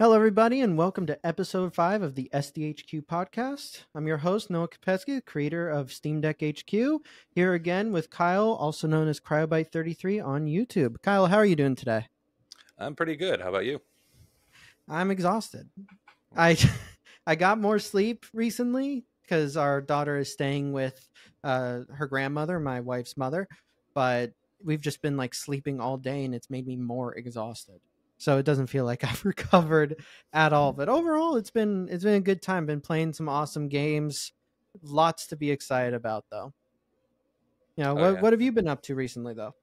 Hello, everybody, and welcome to episode five of the SDHQ podcast. I'm your host, Noah Kupetsky, creator of Steam Deck HQ, here again with Kyle, also known as Cryobyte33 on YouTube. Kyle, how are you doing today? I'm pretty good. How about you? I'm exhausted. I I got more sleep recently because our daughter is staying with uh, her grandmother, my wife's mother, but we've just been like sleeping all day, and it's made me more exhausted so it doesn't feel like I've recovered at all. But overall, it's been it's been a good time. Been playing some awesome games. Lots to be excited about, though. You know, Oh, what yeah. what have you been up to recently, though?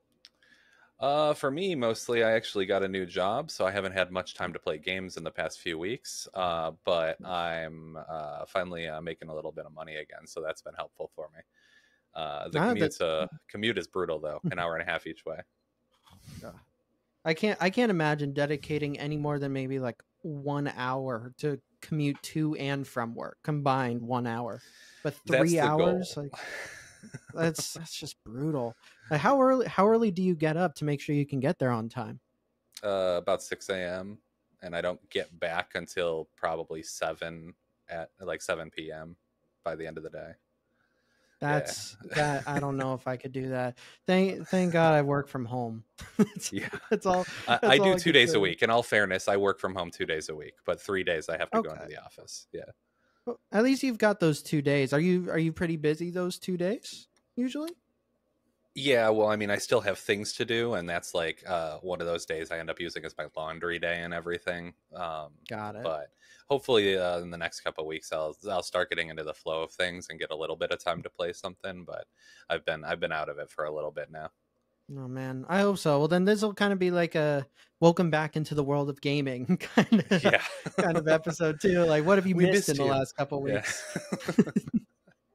Uh, for me, mostly, I actually got a new job, so I haven't had much time to play games in the past few weeks. Uh, but I'm uh, finally uh, making a little bit of money again, so that's been helpful for me. Uh, the Ah, commute, uh, commute is brutal though, an hour and a half each way. I can't I can't imagine dedicating any more than maybe like one hour to commute to and from work combined one hour, but three hours goal. like that's that's just brutal. Like how early how early do you get up to make sure you can get there on time? uh, about 6 a.m. and I don't get back until probably 7 at like 7 p.m. by the end of the day. That's that I don't know if I could do that. Thank thank God I work from home. that's, Yeah. that's all. I, That's I all do I two days a week. In all fairness, I work from home two days a week, but three days I have to go into the office. Yeah. Well, At least you've got those two days. Are you are you pretty busy those two days usually? Yeah, well, I mean, I still have things to do, and that's like uh, one of those days I end up using as my laundry day and everything. Um, Got it. but hopefully, uh, in the next couple of weeks, I'll I'll start getting into the flow of things and get a little bit of time to play something. But I've been I've been out of it for a little bit now. Oh man, I hope so. Well, then this will kind of be like a welcome back into the world of gaming kind of Yeah, kind of episode too. Like, what have you We missed in missed the last couple yeah. weeks?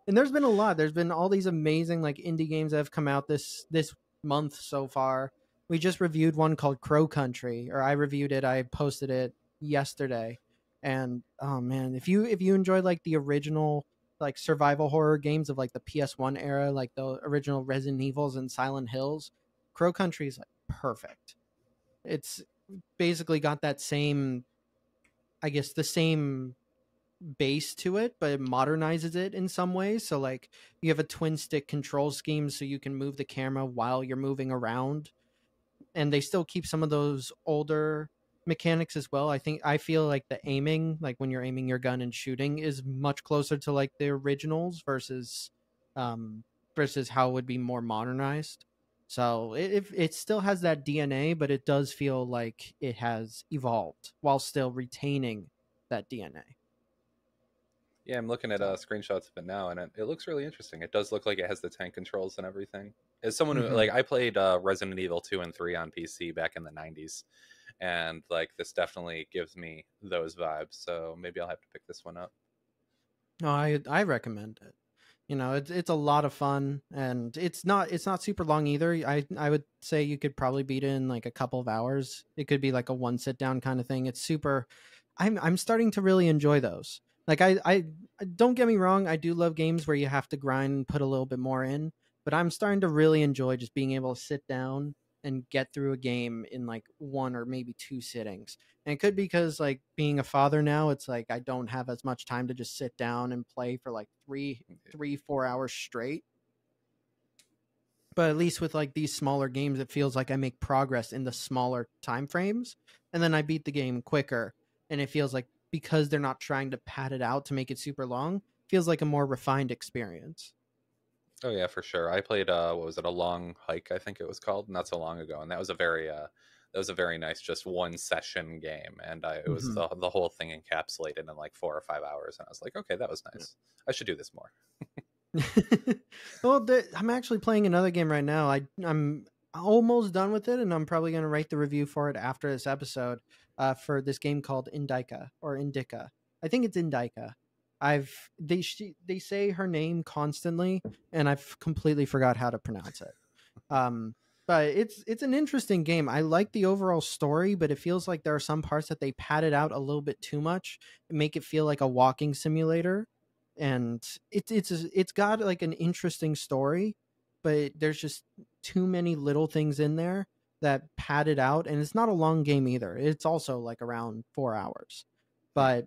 and there's been a lot. There's been all these amazing like indie games that have come out this this month so far. We just reviewed one called Crow Country, or I reviewed it. I posted it yesterday, and oh man, if you if you enjoyed like the original like survival horror games of like the PS1 era, like the original Resident Evils and Silent Hills, Crow Country is like perfect. It's basically got that same, I guess, the same base to it, but it modernizes it in some ways. So like you have a twin stick control scheme so you can move the camera while you're moving around. And they still keep some of those older mechanics as well. I think I feel like the aiming, like when you're aiming your gun and shooting, is much closer to like the originals versus um versus how it would be more modernized. So it it, it still has that DNA, but it does feel like it has evolved while still retaining that DNA. Yeah, I'm looking at uh, screenshots of it now, and it, it looks really interesting. It does look like it has the tank controls and everything. As someone who Mhm. like, I played uh, Resident Evil two and three on PC back in the '90s, and like this definitely gives me those vibes. So maybe I'll have to pick this one up. No, I I recommend it. You know, it's it's a lot of fun, and it's not it's not super long either. I I would say you could probably beat it in like a couple of hours. It could be like a one sit down kind of thing. It's super. I'm I'm starting to really enjoy those. Like I I don't get me wrong, I do love games where you have to grind and put a little bit more in, but I'm starting to really enjoy just being able to sit down and get through a game in like one or maybe two sittings. And it could be because like being a father now, it's like I don't have as much time to just sit down and play for like three, mm, three, four hours straight. But at least with like these smaller games, it feels like I make progress in the smaller time frames, and then I beat the game quicker. And it feels like because they're not trying to pad it out to make it super long, feels like a more refined experience. Oh yeah, for sure. I played uh, what was it? A long hike, I think it was called, not so long ago, and that was a very uh, that was a very nice just one session game, and I, it was Mhm. the the whole thing encapsulated in like four or five hours, and I was like, okay, that was nice. I should do this more. well, the, I'm actually playing another game right now. I I'm almost done with it, and I'm probably going to write the review for it after this episode. Uh, for this game called Indika or Indika, I think it's Indika. I've they she, they say her name constantly, and I've completely forgot how to pronounce it. Um, but it's it's an interesting game. I like the overall story, but it feels like there are some parts that they padded out a little bit too much, and make it feel like a walking simulator. And it's it's it's got like an interesting story, but there's just too many little things in there that padded out and it's not a long game either. It's also like around 4 hours. But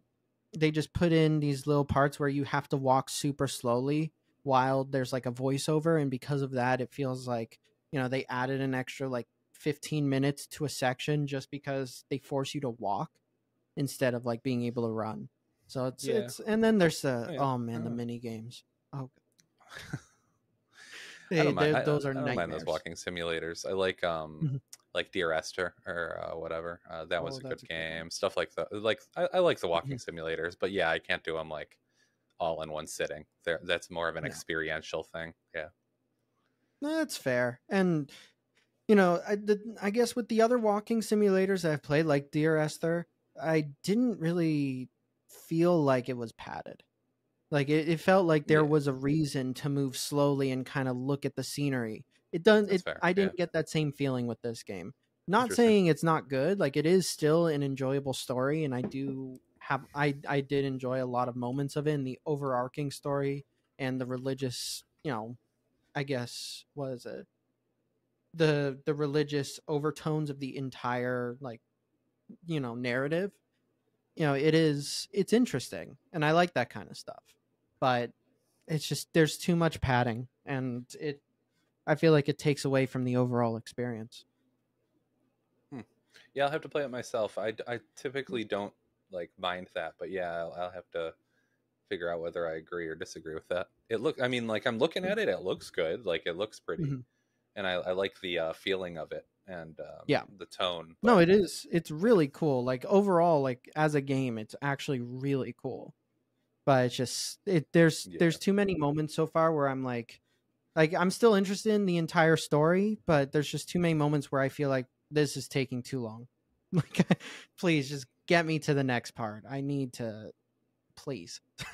they just put in these little parts where you have to walk super slowly while there's like a voiceover and because of that it feels like, you know, they added an extra like 15 minutes to a section just because they force you to walk instead of like being able to run. So it's Yeah. it's and then there's the Oh, oh, yeah. man the Oh. mini games. Oh I don't mind. they- I- those I, are don't nightmares. mind those walking simulators. I like um Mhm. like Dear Esther or uh, whatever. Uh, that was Oh, a good a good one. game. Stuff like that. Like I, I like the walking Mhm. simulators, but yeah, I can't do them like all in one sitting. There, that's more of an No. experiential thing. Yeah. No, that's fair. And you know, I the, I guess with the other walking simulators I've played, like Dear Esther, I didn't really feel like it was padded. Like it, it felt like there Yeah. was a reason to move slowly and kind of look at the scenery. It doesn't. It, I didn't get that same feeling with this game. Not saying it's not good. Like it is still an enjoyable story, and I do have I I did enjoy a lot of moments of it. And the overarching story and the religious, you know, I guess was it the the religious overtones of the entire like you know narrative you know it is it's interesting and i like that kind of stuff but it's just there's too much padding and it i feel like it takes away from the overall experience Yeah, I'll have to play it myself. I, I typically don't like mind that, but yeah, I'll, I'll have to figure out whether I agree or disagree with that. It look, I mean, like I'm looking at it, it looks good. Like it looks pretty, Mhm. and I, I like the uh, feeling of it and um, Yeah. the tone. no it is it's really cool like overall like as a game it's actually really cool but it's just it there's Yeah. there's too many moments so far where i'm like like i'm still interested in the entire story but there's just too many moments where i feel like this is taking too long like please just get me to the next part i need to please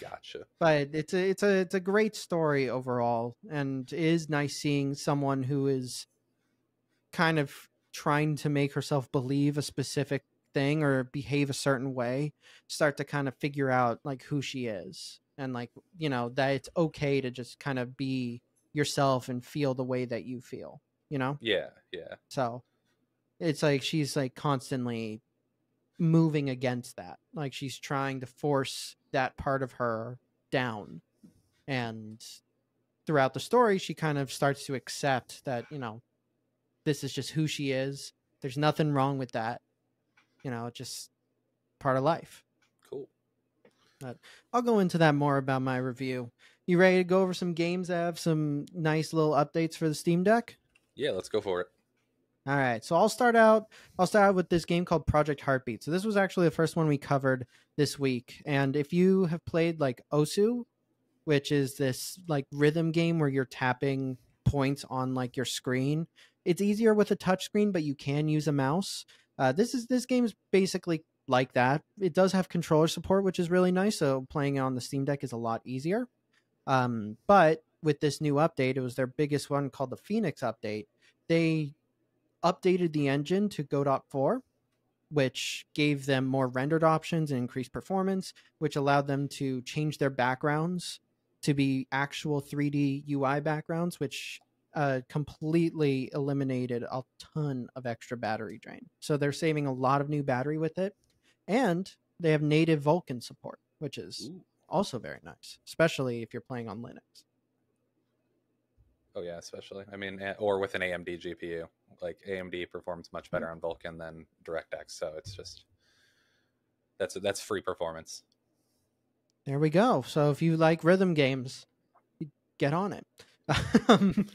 Gotcha. but it's a it's a it's a great story overall and it is nice seeing someone who is kind of trying to make herself believe a specific thing or behave a certain way start to kind of figure out like who she is and like you know that it's okay to just kind of be yourself and feel the way that you feel you know Yeah, yeah. so it's like she's like constantly moving against that. Like she's trying to force that part of her down. And throughout the story, she kind of starts to accept that, you know, this is just who she is. There's nothing wrong with that. You know, just part of life. Cool. But I'll go into that more about my review. You ready to go over some games that have some nice little updates for the Steam Deck? Yeah, let's go for it. All right, so I'll start out. I'll start out with this game called Project Heartbeat. So this was actually the first one we covered this week. And if you have played like Osu, which is this like rhythm game where you're tapping points on like your screen, it's easier with a touchscreen, but you can use a mouse. Uh, this is this game is basically like that. It does have controller support, which is really nice. So playing on the Steam Deck is a lot easier. Um, but with this new update, it was their biggest one called the Phoenix update. They updated the engine to Godot 4, which gave them more rendered options and increased performance, which allowed them to change their backgrounds to be actual 3D UI backgrounds, which uh, completely eliminated a ton of extra battery drain. So they're saving a lot of new battery with it. And they have native Vulkan support, which is Ooh. also very nice, especially if you're playing on Linux. Oh yeah, especially. I mean, eh, or with an AMD GPU. Like AMD performs much better on Vulkan than DirectX, so it's just that's that's free performance. There we go. So if you like rhythm games, get on it. Um,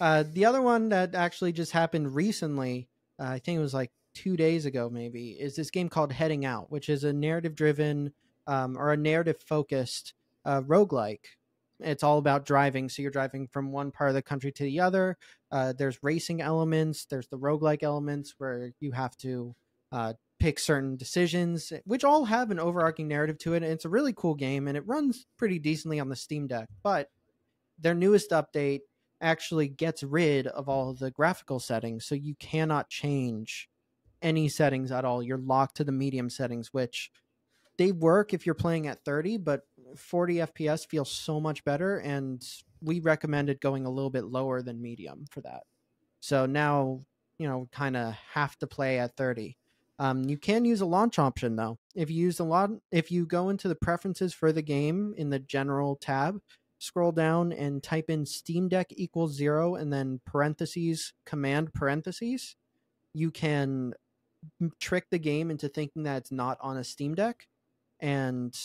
uh, the other one that actually just happened recently, uh, I think it was like two days ago, maybe, is this game called Heading Out, which is a narrative driven um, or a narrative focused uh, roguelike. It's all about driving. So you're driving from one part of the country to the other. Uh, there's racing elements, there's the roguelike elements where you have to uh, pick certain decisions, which all have an overarching narrative to it. And it's a really cool game and it runs pretty decently on the Steam Deck. But their newest update actually gets rid of all of the graphical settings. So you cannot change any settings at all. You're locked to the medium settings, which they work if you're playing at 30, but 40 FPS feels so much better. And we recommended going a little bit lower than medium for that. So now, you know, kind of have to play at 30. Um, you can use a launch option though. If you use a lot, if you go into the preferences for the game in the general tab, scroll down and type in Steam Deck equals zero and then parentheses command parentheses, you can trick the game into thinking that it's not on a Steam Deck, and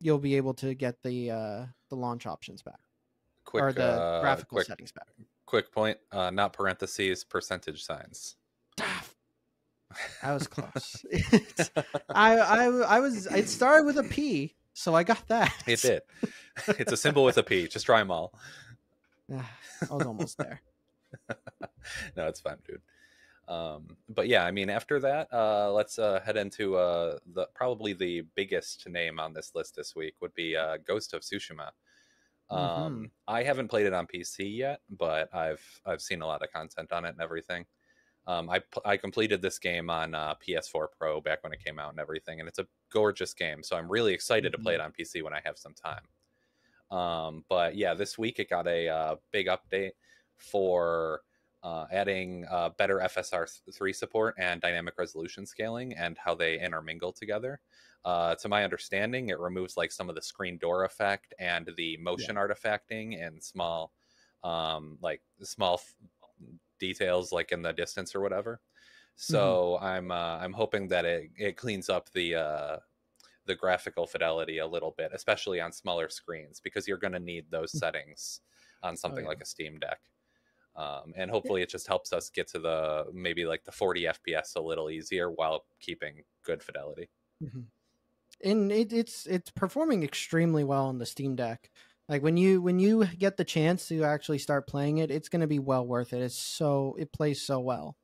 you'll be able to get the uh, the launch options back Quick, or the uh, graphical quick, settings back. quick point. Uh, not parentheses, percentage signs. I was close. I, I I was it started with a P, so I got that. It did. it's a symbol with a P. Just try them all. I was almost there. no, it's fine, dude. Um, but yeah, I mean, after that, uh, let's uh, head into uh, the probably the biggest name on this list this week would be uh, Ghost of Tsushima. Um, I haven't played it on PC yet, but I've I've seen a lot of content on it and everything. Um, I I completed this game on uh, PS4 Pro back when it came out and everything, and it's a gorgeous game. So I'm really excited to play it on PC when I have some time. Um, but yeah, this week it got a uh, big update for uh, adding uh, better FSR3 support and dynamic resolution scaling and how they intermingle together. Uh, to my understanding, it removes like some of the screen door effect and the motion artifacting and small, um, like small f- details like in the distance or whatever. So I'm uh, I'm hoping that it, it cleans up the uh, the graphical fidelity a little bit, especially on smaller screens, because you're going to need those settings on something yeah. like a Steam Deck. Um, and hopefully, it just helps us get to the maybe like the 40 FPS a little easier while keeping good fidelity. Mhm. And it, it's it's performing extremely well on the Steam Deck. Like when you when you get the chance to actually start playing it, it's going to be well worth it. It's so it plays so well.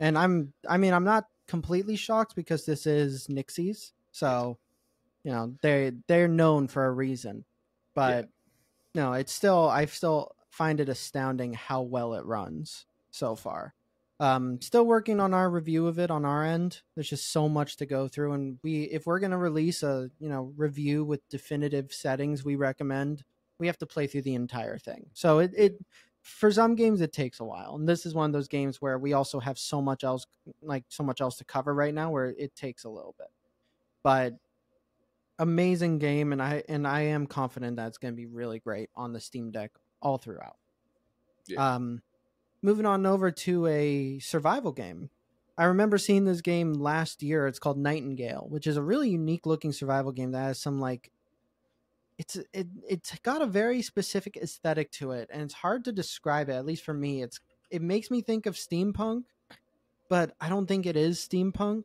And I'm I mean I'm not completely shocked because this is Nixxes, so you know they they're known for a reason. But no, it's still I still find it astounding how well it runs so far. Um, still working on our review of it on our end. There's just so much to go through, and we if we're gonna release a you know review with definitive settings, we recommend we have to play through the entire thing. So it, it for some games it takes a while, and this is one of those games where we also have so much else like so much else to cover right now where it takes a little bit. But amazing game, and I and I am confident that it's going to be really great on the Steam Deck all throughout. Yeah. Um, moving on over to a survival game. I remember seeing this game last year. It's called Nightingale, which is a really unique looking survival game that has some like it's it it's got a very specific aesthetic to it and it's hard to describe it at least for me. It's it makes me think of steampunk, but I don't think it is steampunk.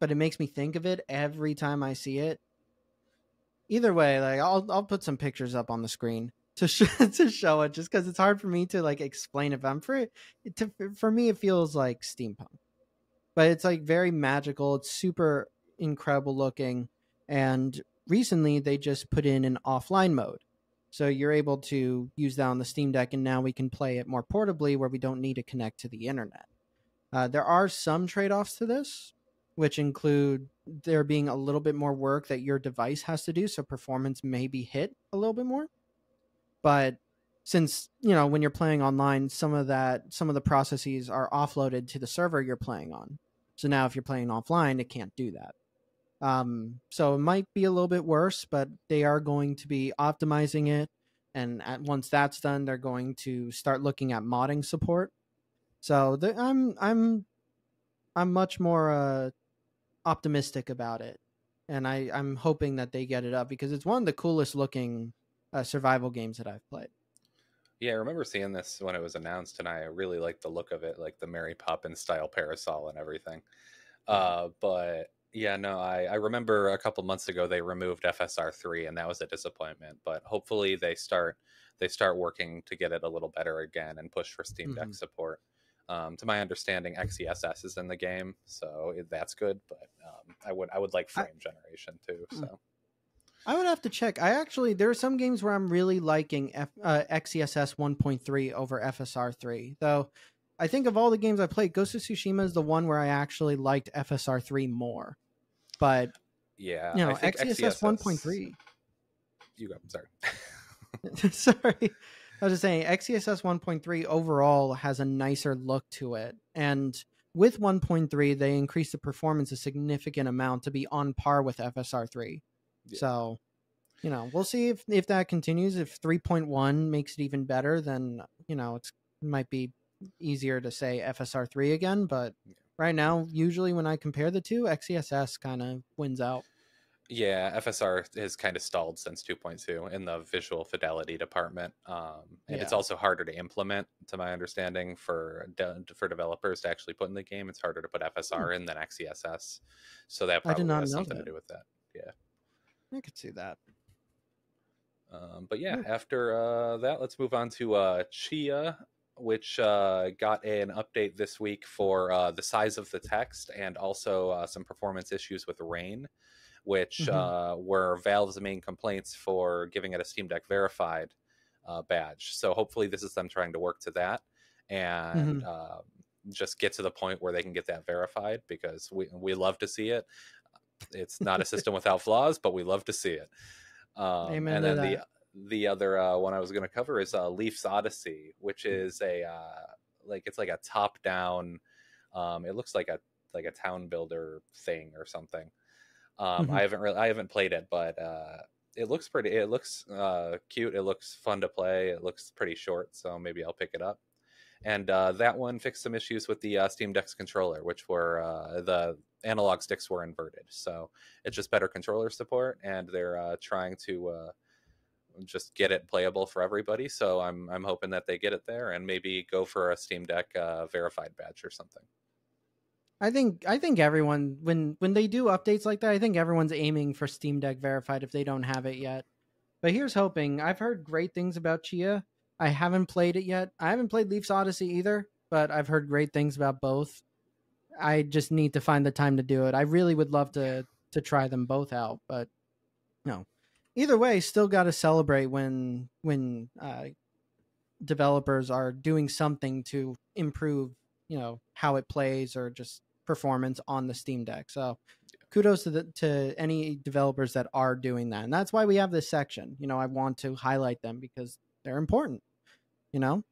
But it makes me think of it every time I see it. Either way, like I'll I'll put some pictures up on the screen to sh- to show it just because it's hard for me to like explain it. I'm for it to, for me, it feels like steampunk, but it's like very magical. It's super incredible looking, and recently they just put in an offline mode, so you're able to use that on the Steam Deck, and now we can play it more portably where we don't need to connect to the internet. Uh, there are some trade offs to this, which include there being a little bit more work that your device has to do, so performance may be hit a little bit more. But since you know when you're playing online some of that some of the processes are offloaded to the server you're playing on. So now if you're playing offline it can't do that um, so it might be a little bit worse but they are going to be optimizing it and at, once that's done they're going to start looking at modding support so the, i'm i'm i'm much more uh, optimistic about it and i i'm hoping that they get it up because it's one of the coolest looking uh, survival games that I've played. Yeah, I remember seeing this when it was announced, and I really liked the look of it, like the Mary Poppins style parasol and everything. Uh, but yeah, no, I, I remember a couple months ago they removed FSR three, and that was a disappointment. But hopefully they start they start working to get it a little better again and push for Steam Deck Mhm. support. Um, to my understanding, XeSS is in the game, so it- that's good. But um, I would I would like I- frame generation too. Mm. So I would have to check. I actually there are some games where I'm really liking F, uh, XeSS 1.3 over FSR 3, though. I think of all the games I played, Ghost of Tsushima is the one where I actually liked FSR 3 more. But yeah, you know, I XeSS 1.3. You go. Sorry. Sorry. I was just saying, XeSS 1.3 overall has a nicer look to it, and with 1.3, they increased the performance a significant amount to be on par with FSR3. Yeah. So, you know, we'll see if if that continues. If 3.1 makes it even better, then you know it's it might be easier to say FSR3 again. But right now, usually when I compare the two, XeSS kind of wins out. Yeah, FSR has kind of stalled since 2.2 in the visual fidelity department, um, and it's also harder to implement, to my understanding, for de- for developers to actually put in the game. It's harder to put FSR in than XeSS, so that Hmm. I did probably not has something that. to do with that. Yeah, I could see that. Um, but yeah, Cool. after uh, that, let's move on to uh, Chia, which uh, got an update this week for uh, the size of the text and also uh, some performance issues with Rain, which Mhm. uh, were Valve's main complaints for giving it a Steam Deck verified uh, badge. So hopefully, this is them trying to work to that and um, just get to the point where they can get that verified because we we love to see it. It's not a system without flaws, but we love to see it. Um, Amen and to then the. The other uh, one I was going to cover is uh, Leaf's Odyssey, which Mm. is a uh, like it's like a top down. Um, it looks like a like a town builder thing or something. Um, Mhm. I haven't really I haven't played it, but uh, it looks pretty. It looks uh, cute. It looks fun to play. It looks pretty short, so maybe I'll pick it up. And uh, that one fixed some issues with the uh, Steam Deck's controller, which were uh, the analog sticks were inverted. So it's just better controller support, and they're uh, trying to uh, just get it playable for everybody. So I'm I'm hoping that they get it there and maybe go for a Steam Deck uh, verified badge or something. I think I think everyone when when they do updates like that, I think everyone's aiming for Steam Deck verified if they don't have it yet. But here's hoping. I've heard great things about Chia. I haven't played it yet. I haven't played Leaf's Odyssey either, but I've heard great things about both. I just need to find the time to do it. I really would love to to try them both out, but. Either way, still got to celebrate when when uh, developers are doing something to improve, you know, how it plays or just performance on the Steam Deck. So, kudos to the, to any developers that are doing that, and that's why we have this section. You know, I want to highlight them because they're important. You know.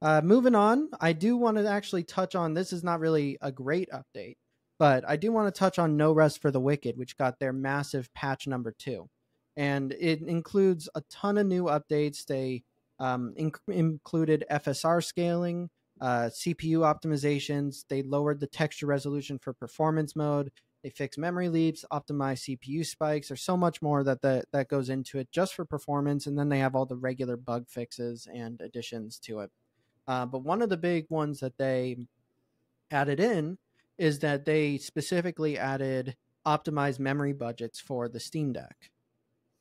Uh, moving on, I do want to actually touch on this. Is not really a great update, but I do want to touch on No Rest for the Wicked, which got their massive patch number two, and it includes a ton of new updates. They um, inc- included FSR scaling, uh, CPU optimizations. They lowered the texture resolution for performance mode. They fixed memory leaks, optimized CPU spikes. There's so much more that the, that goes into it just for performance, and then they have all the regular bug fixes and additions to it. Uh, but one of the big ones that they added in is that they specifically added optimized memory budgets for the Steam Deck.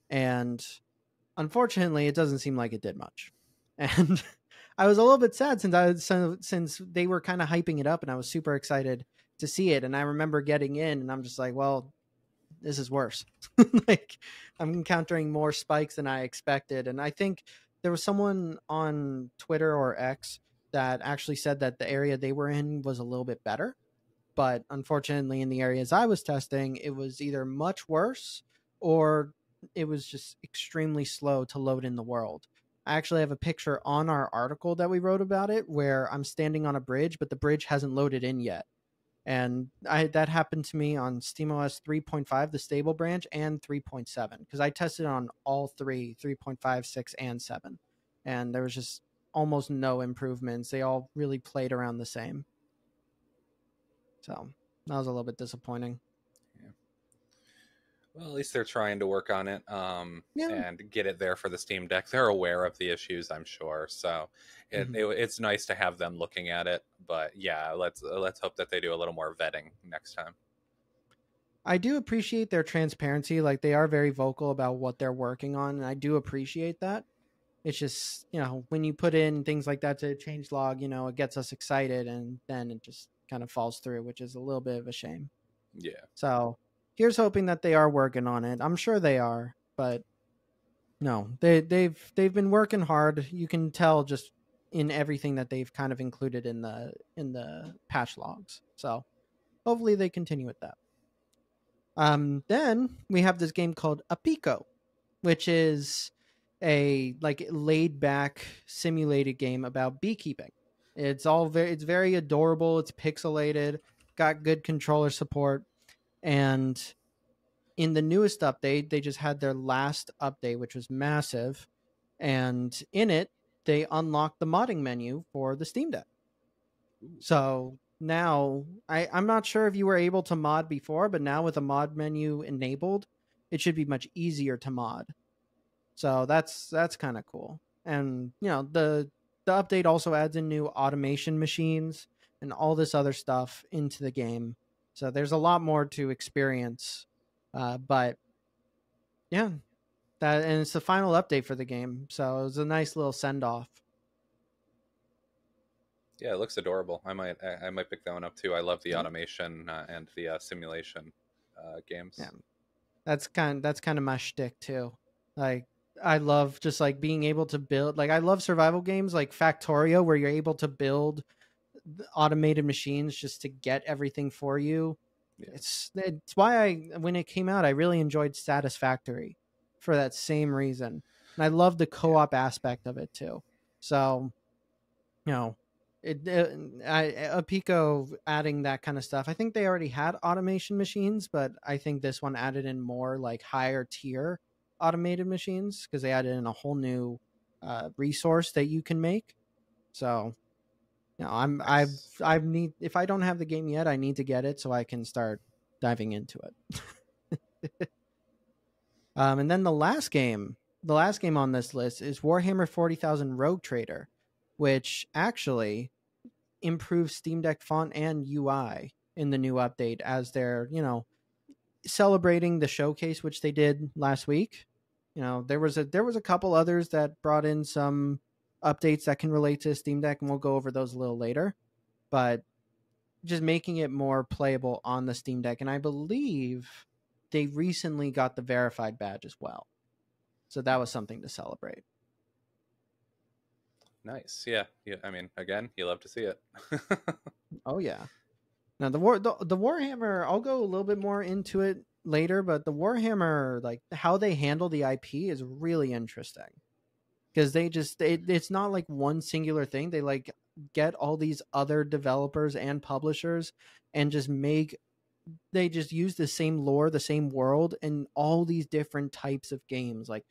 And unfortunately, it doesn't seem like it did much. And I was a little bit sad since I since they were kind of hyping it up and I was super excited to see it and I remember getting in and I'm just like, well, this is worse. like I'm encountering more spikes than I expected and I think there was someone on Twitter or X that actually said that the area they were in was a little bit better. But unfortunately, in the areas I was testing, it was either much worse or it was just extremely slow to load in the world. I actually have a picture on our article that we wrote about it where I'm standing on a bridge, but the bridge hasn't loaded in yet. And I that happened to me on SteamOS 3.5, the stable branch, and 3.7 because I tested on all three 3.5, 6, and 7. And there was just almost no improvements. They all really played around the same. So that was a little bit disappointing. Yeah. Well, at least they're trying to work on it um, Yeah. and get it there for the Steam Deck. They're aware of the issues, I'm sure. So it, Mhm. it, it's nice to have them looking at it. But yeah, let's let's hope that they do a little more vetting next time. I do appreciate their transparency. Like they are very vocal about what they're working on, and I do appreciate that. It's just you know when you put in things like that to change log, you know, it gets us excited, and then it just kind of falls through, which is a little bit of a shame. Yeah. So here's hoping that they are working on it. I'm sure they are, but no, they they've they've been working hard. You can tell just in everything that they've kind of included in the in the patch logs. So hopefully they continue with that. Um, then we have this game called Apico, which is a like laid back simulated game about beekeeping. It's all very it's very adorable, it's pixelated, got good controller support and in the newest update, they just had their last update which was massive and in it they unlocked the modding menu for the Steam Deck. So now I, I'm not sure if you were able to mod before, but now with a mod menu enabled, it should be much easier to mod. So that's that's kind of cool. And you know, the the update also adds in new automation machines and all this other stuff into the game. So there's a lot more to experience. Uh, but yeah, that and it's the final update for the game. So it was a nice little send off. Yeah, it looks adorable. I might I, I might pick that one up too. I love the automation uh, and the uh, simulation uh, games. Yeah, that's kind that's kind of my shtick too. Like I love just like being able to build. Like I love survival games like Factorio, where you're able to build automated machines just to get everything for you. Yeah. It's it's why I when it came out, I really enjoyed Satisfactory for that same reason, and I love the co-op yeah. aspect of it too. So, you know, it, it I, Apico adding that kind of stuff. I think they already had automation machines, but I think this one added in more like higher tier automated machines because they added in a whole new uh, resource that you can make. So, you know, I'm I've I've need if I don't have the game yet, I need to get it so I can start diving into it. um, and then the last game, the last game on this list is Warhammer Forty Thousand Rogue Trader, which actually improves Steam Deck font and UI in the new update as they're you know celebrating the showcase which they did last week. You know, there was a there was a couple others that brought in some updates that can relate to Steam Deck, and we'll go over those a little later. But just making it more playable on the Steam Deck, and I believe they recently got the verified badge as well, so that was something to celebrate. Nice, yeah, yeah. I mean, again, you love to see it. oh yeah. Now the war the, the Warhammer, I'll go a little bit more into it later, but the Warhammer, like how they handle the IP, is really interesting because they just it, it's not like one singular thing. They like get all these other developers and publishers and just make they just use the same lore, the same world, and all these different types of games. Like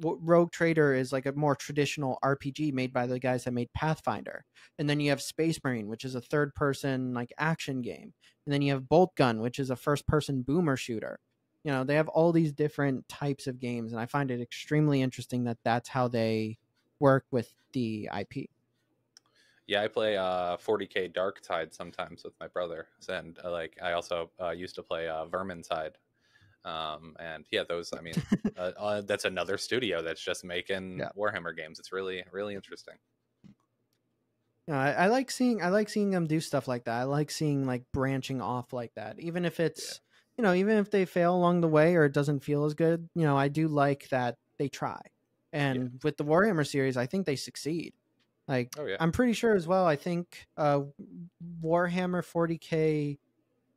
Rogue Trader is like a more traditional RPG made by the guys that made Pathfinder. And then you have Space Marine, which is a third person like action game. And then you have Boltgun, which is a first person boomer shooter. You know, they have all these different types of games and I find it extremely interesting that that's how they work with the IP. Yeah, I play uh, 40k Darktide sometimes with my brother, and uh, like I also uh, used to play uh, Vermintide um, and yeah, those, I mean, uh, uh, that's another studio that's just making yeah. Warhammer games. It's really, really interesting. Yeah, I, I, like seeing, I like seeing them do stuff like that. I like seeing like branching off like that, even if it's, yeah. you know, even if they fail along the way or it doesn't feel as good, you know, I do like that they try. And yeah. with the Warhammer series, I think they succeed. Like, oh. I'm pretty sure as well. I think uh, Warhammer 40k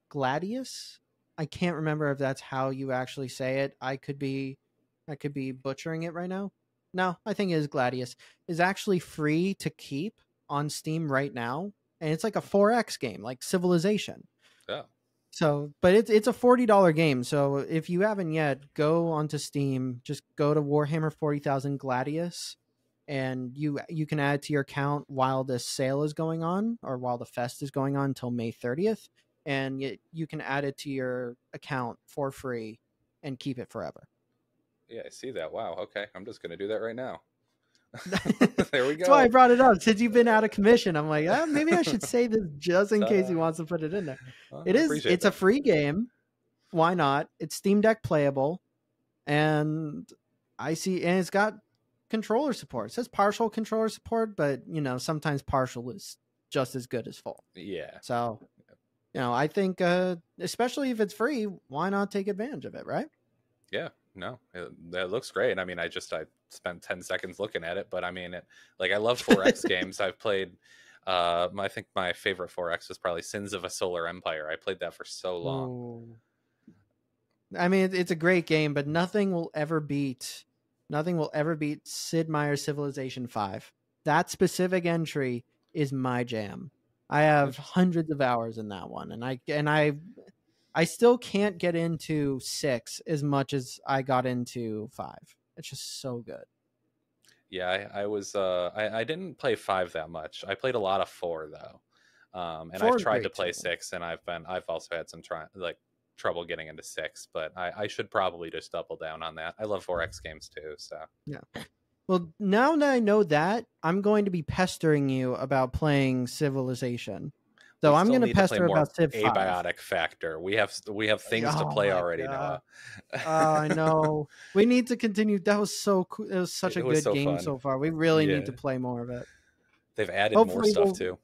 Gladius I can't remember if that's how you actually say it. I could be I could be butchering it right now. No, I think it is Gladius. Is actually free to keep on Steam right now. And it's like a 4X game, like Civilization. Yeah. So, but it's it's a forty dollar game. So if you haven't yet, go onto Steam. Just go to Warhammer Forty Thousand Gladius, and you you can add to your account while this sale is going on, or while the fest is going on until May thirtieth and you, you can add it to your account for free and keep it forever. Yeah, I see that. Wow. Okay, I'm just gonna do that right now. there we go. That's why I brought it up. Since you've been out of commission, I'm like, oh, maybe I should say this just in case he uh, wants to put it in there. Well, it is. It's that. a free game. Why not? It's Steam Deck playable, and I see, and it's got controller support. It says partial controller support, but you know sometimes partial is just as good as full. Yeah. So you know, I think, uh, especially if it's free, why not take advantage of it, right? Yeah, no, it, it, looks great. I mean, I just I spent ten seconds looking at it, but I mean, it like I love 4X games. I've played. Uh, I think my favorite 4X was probably Sins of a Solar Empire. I played that for so long. Ooh. I mean, it's a great game, but nothing will ever beat Nothing will ever beat Sid Meier's Civilization 5. That specific entry is my jam. I have hundreds of hours in that one and I and I I still can't get into 6 as much as I got into 5. It's just so good. Yeah, I, I was uh I, I didn't play 5 that much. I played a lot of 4 though. Um, and Four I've tried to play too. six, and I've been I've also had some try like trouble getting into six, but I, I should probably just double down on that. I love 4X games too, so Well, now that I know that, I'm going to be pestering you about playing Civilization. So I'm going to pester about Civ 5. abiotic factor. We have we have things to Oh play already, God. Noah. Oh, I know. we need to continue. That was so cool. It was such It a good so game fun. so far. We really Yeah. need to play more of it. They've added more stuff we'll- too.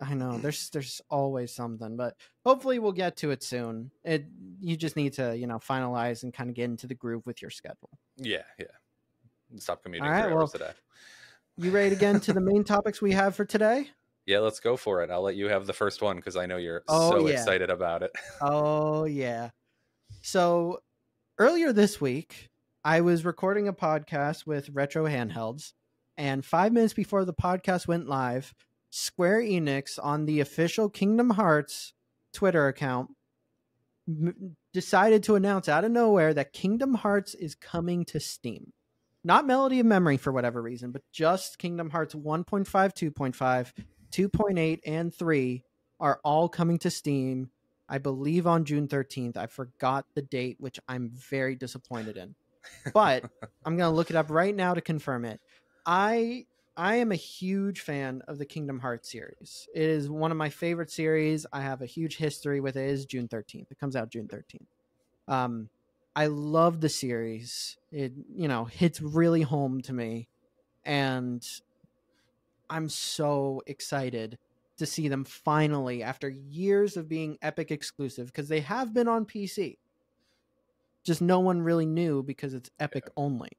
I know there's there's always something, but hopefully we'll get to it soon. It you just need to you know finalize and kind of get into the groove with your schedule. Yeah, yeah. Stop commuting right, three well- hours a day. You ready again to get into the main topics we have for today? Yeah, let's go for it. I'll let you have the first one because I know you're Oh, so yeah. excited about it. Oh yeah. So earlier this week, I was recording a podcast with Retro Handhelds, and five minutes before the podcast went live, Square Enix on the official Kingdom Hearts Twitter account m- decided to announce out of nowhere that Kingdom Hearts is coming to Steam. Not Melody of Memory for whatever reason, but just Kingdom Hearts 1.5, 2.5, 2.8, and 3 are all coming to Steam I believe on June 13th. I forgot the date, which I'm very disappointed in. But I'm going to look it up right now to confirm it. I I am a huge fan of the Kingdom Hearts series. It is one of my favorite series. I have a huge history with it. It is June 13th. It comes out June 13th. Um I love the series. It you know, hits really home to me and I'm so excited to see them finally after years of being epic exclusive because they have been on PC. Just no one really knew because it's epic only.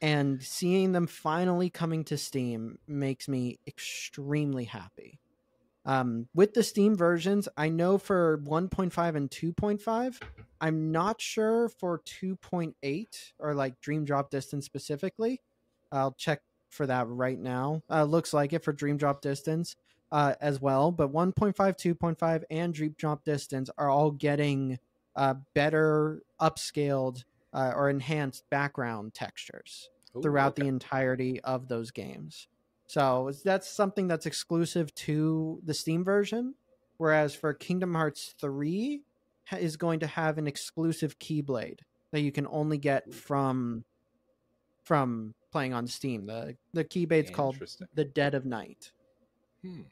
And seeing them finally coming to Steam makes me extremely happy. Um, with the Steam versions, I know for 1.5 and 2.5, I'm not sure for 2.8 or like Dream Drop Distance specifically. I'll check for that right now. Uh, looks like it for Dream Drop Distance uh, as well. But 1.5, 2.5, and Dream Drop Distance are all getting uh, better upscaled uh, or enhanced background textures Ooh, throughout okay. the entirety of those games. So that's something that's exclusive to the Steam version. Whereas for Kingdom Hearts 3 is going to have an exclusive Keyblade that you can only get from from playing on Steam. The the Keyblade's called The Dead of Night. Hmm.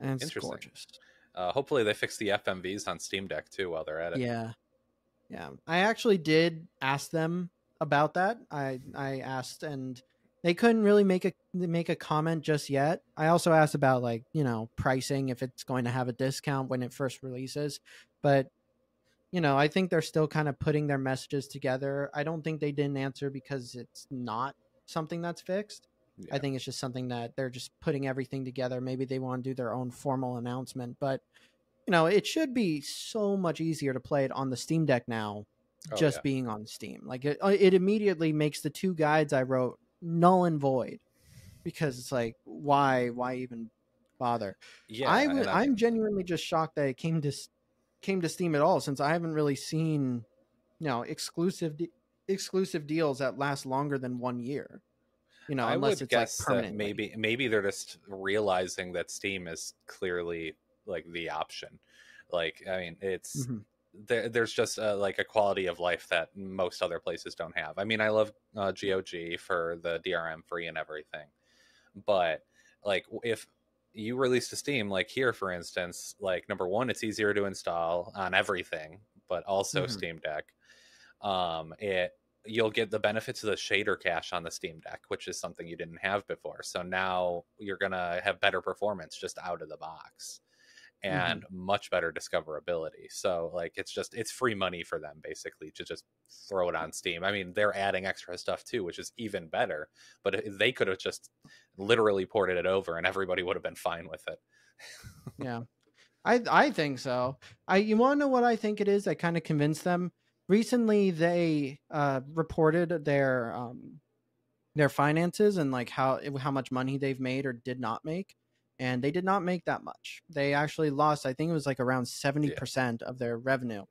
And it's gorgeous. Uh, hopefully they fix the FMVs on Steam Deck too while they're at it. Yeah. Yeah. I actually did ask them about that. I I asked and they couldn't really make a make a comment just yet. I also asked about like, you know, pricing if it's going to have a discount when it first releases, but you know, I think they're still kind of putting their messages together. I don't think they didn't answer because it's not something that's fixed. I think it's just something that they're just putting everything together. Maybe they want to do their own formal announcement, but you know, it should be so much easier to play it on the Steam Deck now, Oh, just yeah. being on Steam. Like it, uh, it immediately makes the two guides I wrote null and void because it's like, why, why even bother? Yeah, I and would, I I'm genuinely just shocked that it came to came to Steam at all, since I haven't really seen, you know, exclusive de- exclusive deals that last longer than one year. You know, I unless it's like permanently. maybe maybe they're just realizing that Steam is clearly like the option. Like, I mean, it's Mhm. There, there's just uh like a quality of life that most other places don't have. I mean, I love uh, GOG for the DRM free and everything, but like if you release to Steam, like here for instance, like number one, it's easier to install on everything, but also Mhm. Steam Deck. Um, it you'll get the benefits of the shader cache on the Steam Deck, which is something you didn't have before. So now you're gonna have better performance just out of the box and much better discoverability. So like it's just it's free money for them basically to just throw it on Steam. I mean, they're adding extra stuff too, which is even better. But they could have just literally ported it over and everybody would have been fine with it. yeah i i think so i you want to know what i think it is that kind of convinced them recently they uh, reported their um, their finances and like how how much money they've made or did not make, and they did not make that much. They actually lost. I think it was like around seventy percent of their revenue.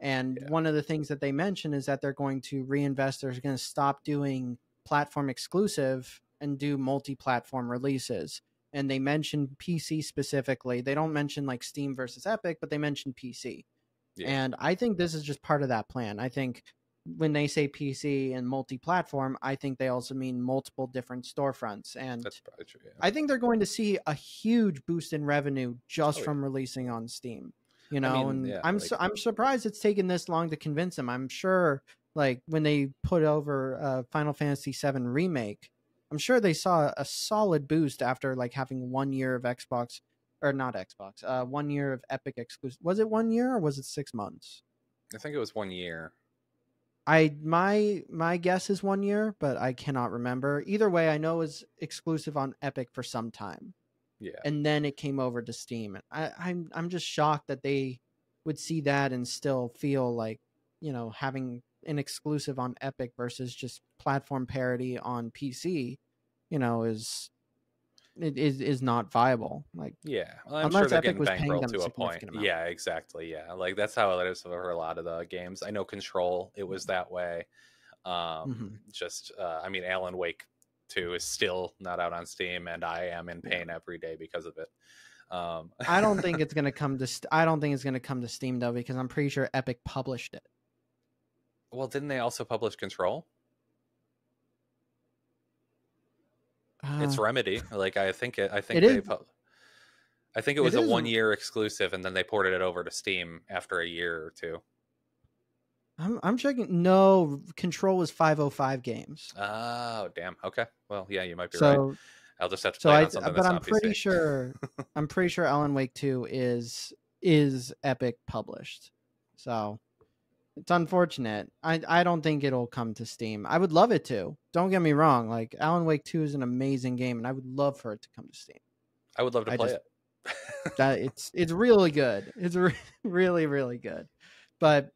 And Yeah. one of the things that they mentioned is that they're going to reinvest. They're going to stop doing platform exclusive and do multi-platform releases. And they mentioned PC specifically. They don't mention like Steam versus Epic, but they mentioned PC. Yeah. And I think this is just part of that plan. I think when they say PC and multi-platform, I think they also mean multiple different storefronts. And That's probably true. Yeah. I think they're going to see a huge boost in revenue just Oh, yeah. from releasing on Steam. You I know, mean, and yeah, I'm like- su- I'm surprised it's taken this long to convince them. I'm sure, like when they put over uh, Final Fantasy VII remake, I'm sure they saw a solid boost after like having one year of Xbox or not Xbox, uh, one year of Epic exclusive. Was it one year or was it six months? I think it was one year. I my my guess is one year, but I cannot remember. Either way, I know it was exclusive on Epic for some time Yeah. and then it came over to Steam. And I, I'm I'm just shocked that they would see that and still feel like you know having an exclusive on Epic versus just platform parity on PC, you know, is is is not viable. Like Yeah, well, I'm Unless sure Epic was paying them to a point. amount. Yeah, exactly. Yeah, like that's how it is for a lot of the games. I know Control, it was that way. Um, Mhm. Just, uh, I mean, Alan Wake Two is still not out on Steam, and I am in pain every day because of it. Um, I don't think it's gonna come to st- I don't think it's gonna come to Steam though because I'm pretty sure Epic published it. well, didn't they also publish Control? It's Uh, Remedy. Like I think it. I think It they. is- I think it it was a is- one year exclusive, and then they ported it over to Steam after a year or two. I'm I'm checking. No, Control was 505 games. Oh, damn. Okay. Well, yeah, you might be right. I'll just have to So play it I, on something but I'm pretty PC. sure, I'm pretty sure Alan Wake Two is is Epic published. So it's unfortunate. I I don't think it'll come to Steam. I would love it to. Don't get me wrong. Like Alan Wake Two is an amazing game, and I would love for it to come to Steam. I would love to I play just- it. That it's it's really good. It's re- really really good. But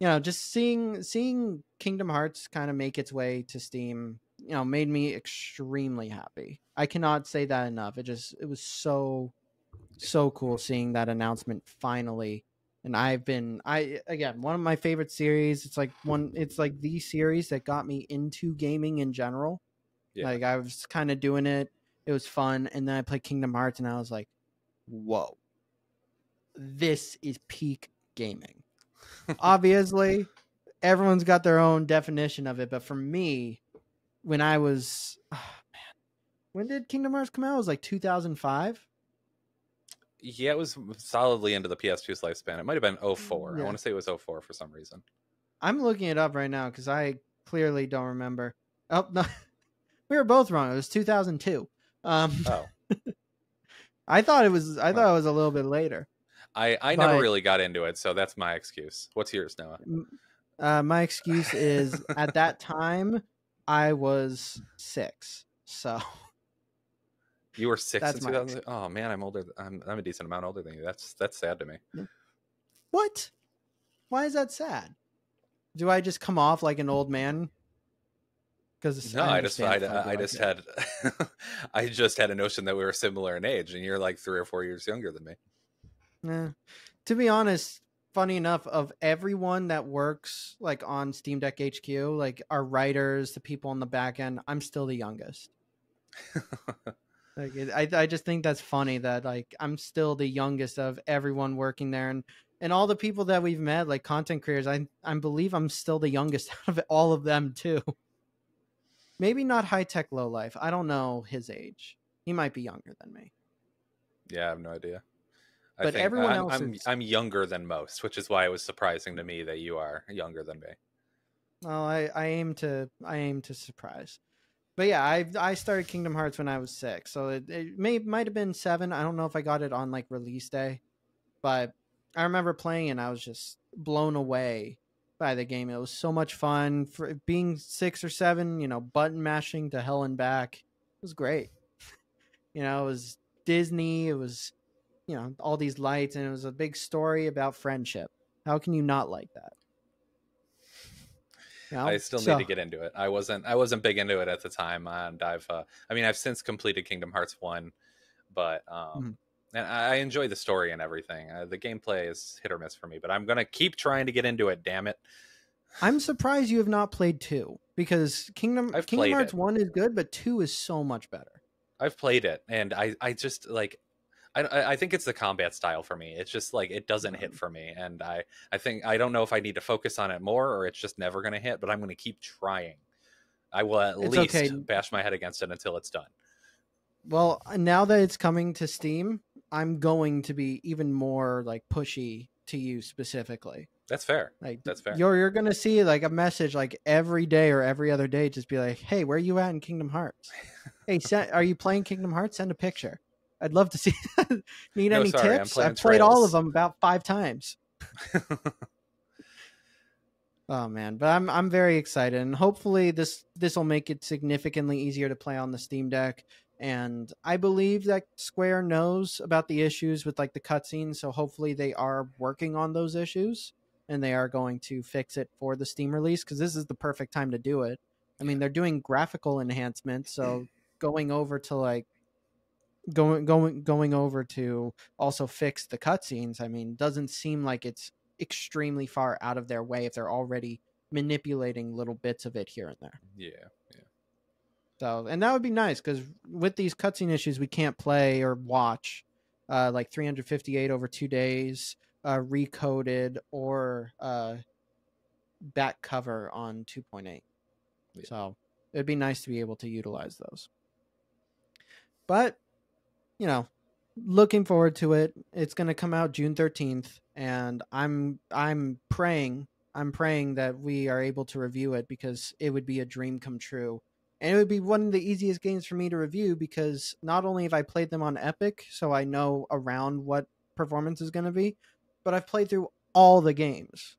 you know, just seeing seeing Kingdom Hearts kind of make its way to Steam, you know, made me extremely happy. I cannot say that enough. It just it was so so cool seeing that announcement finally. And I've been I again, one of my favorite series. It's like one it's like the series that got me into gaming in general. Yeah. Like I was kind of doing it. It was fun and then I played Kingdom Hearts and I was like, "Whoa. This is peak gaming." obviously everyone's got their own definition of it but for me when i was oh, man when did kingdom hearts come out it was like 2005 Yeah, it was solidly into the PS2's lifespan. It might have been 04. I want to say it was 04 for some reason. i'm looking it up right now because i clearly don't remember oh no we were both wrong it was 2002 um Oh, i thought it was i thought it was a little bit later I I never really got into it, so that's my excuse. What's yours, Noah? uh, my excuse is at that time i was six so You were six That's in 2000. Oh man, I'm older. I'm I'm a decent amount older than you. That's that's sad to me. What? Why is that sad? Do I just come off like an old man? Because No, I, just I, I just had I just had a notion that we were similar in age, and you're like three or four years younger than me. Yeah. To be honest, funny enough, of everyone that works like on Steam Deck HQ, like our writers, the people on the back end, I'm still the youngest. Like it, I, I just think that's funny that like I'm still the youngest of everyone working there, and and all the people that we've met, like content creators, I I believe I'm still the youngest out of all of them too. Maybe not high tech low life. I don't know his age. He might be younger than me. Yeah, I have no idea. I But think everyone I'm, else I'm, is- I'm younger than most, which is why it was surprising to me that you are younger than me. Well, I, I aim to I aim to surprise. But yeah, I I started Kingdom Hearts when I was six, so it, it may might have been seven. I don't know if I got it on like release day, but I remember playing and I was just blown away by the game. It was so much fun for being six or seven. You know, button mashing to hell and back. It was great. You know, it was Disney. It was you know all these lights, and it was a big story about friendship. How can you not like that? I still need So- to get into it. I wasn't I wasn't big into it at the time, and I've uh, I mean I've since completed Kingdom Hearts one, but um, Mhm. and I I enjoy the story and everything. Uh, the gameplay is hit or miss for me, but I'm gonna keep trying to get into it. Damn it! I'm surprised you have not played two because Kingdom I've Kingdom Hearts it. one is good, but two is so much better. I've played it, and I I just like. I, I think it's the combat style for me. It's just like it doesn't hit mm-hmm. for me, and I I think I don't know if I need to focus on it more or it's just never going to hit. But I'm going to keep trying. I will at It's least okay. bash my head against it until it's done. Well, uh, now that it's coming to Steam, I'm going to be even more like pushy to you specifically. That's fair. Like That's fair. You're you're gonna see like a message like every day or every other day, just be like, "Hey, where are you at in Kingdom Hearts? hey, send, are you playing Kingdom Hearts? Send a picture. I'd love to see. Need No, any sorry, tips? I've played all of them about five times. Oh man, but I'm I'm very excited, and hopefully this this will make it significantly easier to play on the Steam Deck. And I believe that Square knows about the issues with like the cutscenes, so hopefully they are working on those issues, and they are going to fix it for the Steam release because this is the perfect time to do it. I mean, they're doing graphical enhancements, so going over to like going going going over to also fix the cutscenes. I mean, doesn't seem like it's extremely far out of their way if they're already manipulating little bits of it here and there. yeah, yeah. So, and that would be nice because with these cutscene issues, we can't play or watch uh, like 358 over two days, uh, Re:coded or uh, back cover on 2.8. Yeah. So, it'd be nice to be able to utilize those. But, you know, looking forward to it. It's going to come out June 13th and I'm I'm praying I'm praying that we are able to review it because it would be a dream come true. And it would be one of the easiest games for me to review because not only have I played them on Epic, so I know around what performance is going to be, but I've played through all the games.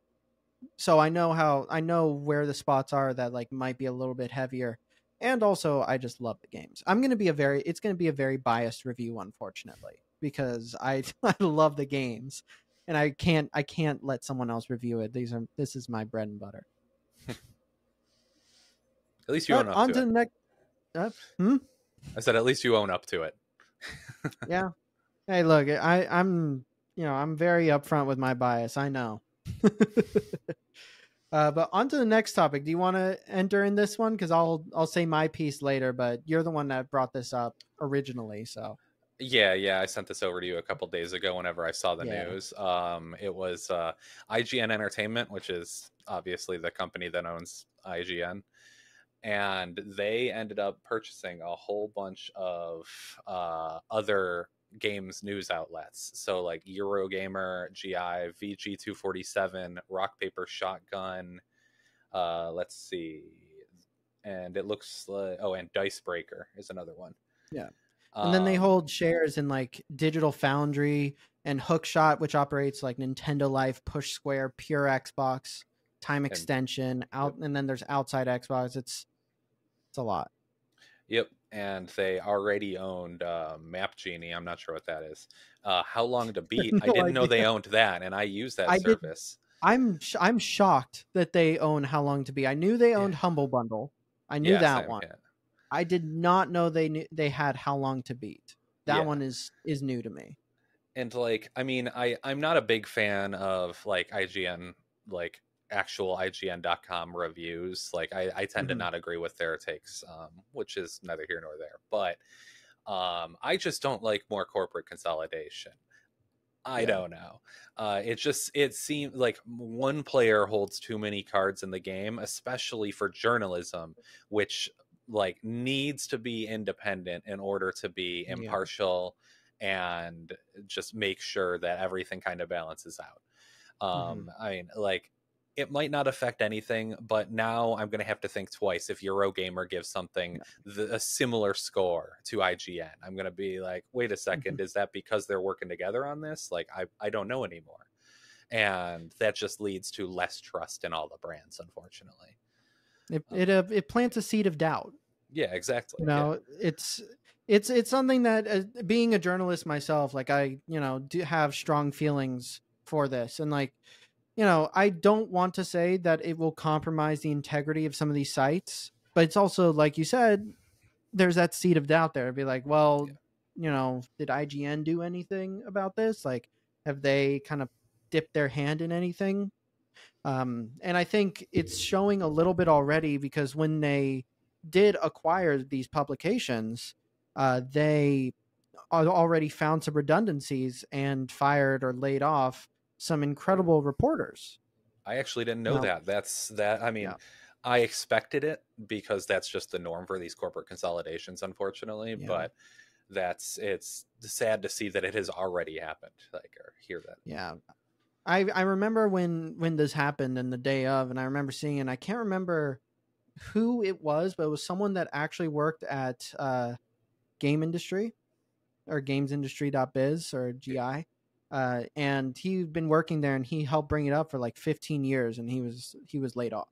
So I know how I know where the spots are that like might be a little bit heavier. And also I just love the games. I'm going to be a very it's going to be a very biased review unfortunately because I I love the games and I can't I can't let someone else review it. These are this is my bread and butter. At least you But own up on to to it. the next. Uh, hmm? I said at least you own up to it. Yeah. Hey, look, I I'm you know I'm very upfront with my bias. I know. Uh, but on to the next topic. Do you want to enter in this one? Because I'll I'll say my piece later. But you're the one that brought this up originally. So Yeah, yeah, I sent this over to you a couple days ago whenever I saw the Yeah. news. Um it was uh IGN Entertainment, which is obviously the company that owns IGN. And they ended up purchasing a whole bunch of uh other games news outlets. So like Eurogamer, GI, VG247, Rock Paper Shotgun, uh let's see. And it looks like oh, and Dicebreaker is another one. Yeah. and then they Um, hold shares in like Digital Foundry and Hookshot, which operates like Nintendo Life, Push Square, Pure Xbox, Time Extension, out, and then there's Outside Xbox. It's it's a lot. Yep, and they already owned uh, Map Genie. I'm not sure what that is. Uh, How Long to Beat? I didn't know they owned that, and I use that I did- service. I'm sh- I'm shocked that they own How Long to Be. I knew they owned Yeah. Humble Bundle. I knew Yeah, that same, one. yeah. I did not know they knew they had How Long to Beat. That Yeah. one is is new to me. And like, I mean, I I'm not a big fan of like IGN, like actual IGN.com reviews. Like, I I tend to Mhm. not agree with their takes, um, which is neither here nor there. But um, I just don't like more corporate consolidation. I Yeah. don't know. Uh, it just it seems like one player holds too many cards in the game, especially for journalism, which like needs to be independent in order to be Yeah. impartial and just make sure that everything kind of balances out. Um, I mean, like it might not affect anything, but now I'm going to have to think twice if Eurogamer gives something the, a similar score to IGN. I'm going to be like, wait a 2nd is that because they're working together on this? Like, I, I don't know anymore. And that just leads to less trust in all the brands, unfortunately. It it uh, it plants a seed of doubt. Yeah, exactly. you yeah. it's it's it's something that uh, being a journalist myself like i you know do have strong feelings for this and like you know, I don't want to say that it will compromise the integrity of some of these sites, but it's also like you said, there's that seed of doubt there. It'd be like, well, Yeah. you know, did IGN do anything about this? Like, have they kind of dipped their hand in anything? Um, and I think it's showing a little bit already because when they did acquire these publications, uh, they already found some redundancies and fired or laid off some incredible reporters. I actually didn't know No. that. That's that. I mean, Yeah. I expected it because that's just the norm for these corporate consolidations, unfortunately. Yeah. But that's it's sad to see that it has already happened. Like or hear that. Yeah. I I remember when when this happened and the day of and I remember seeing it and I can't remember who it was, but it was someone that actually worked at uh game industry or gamesindustry.biz or GI. Uh and he'd been working there and he helped bring it up for like 15 years and he was he was laid off.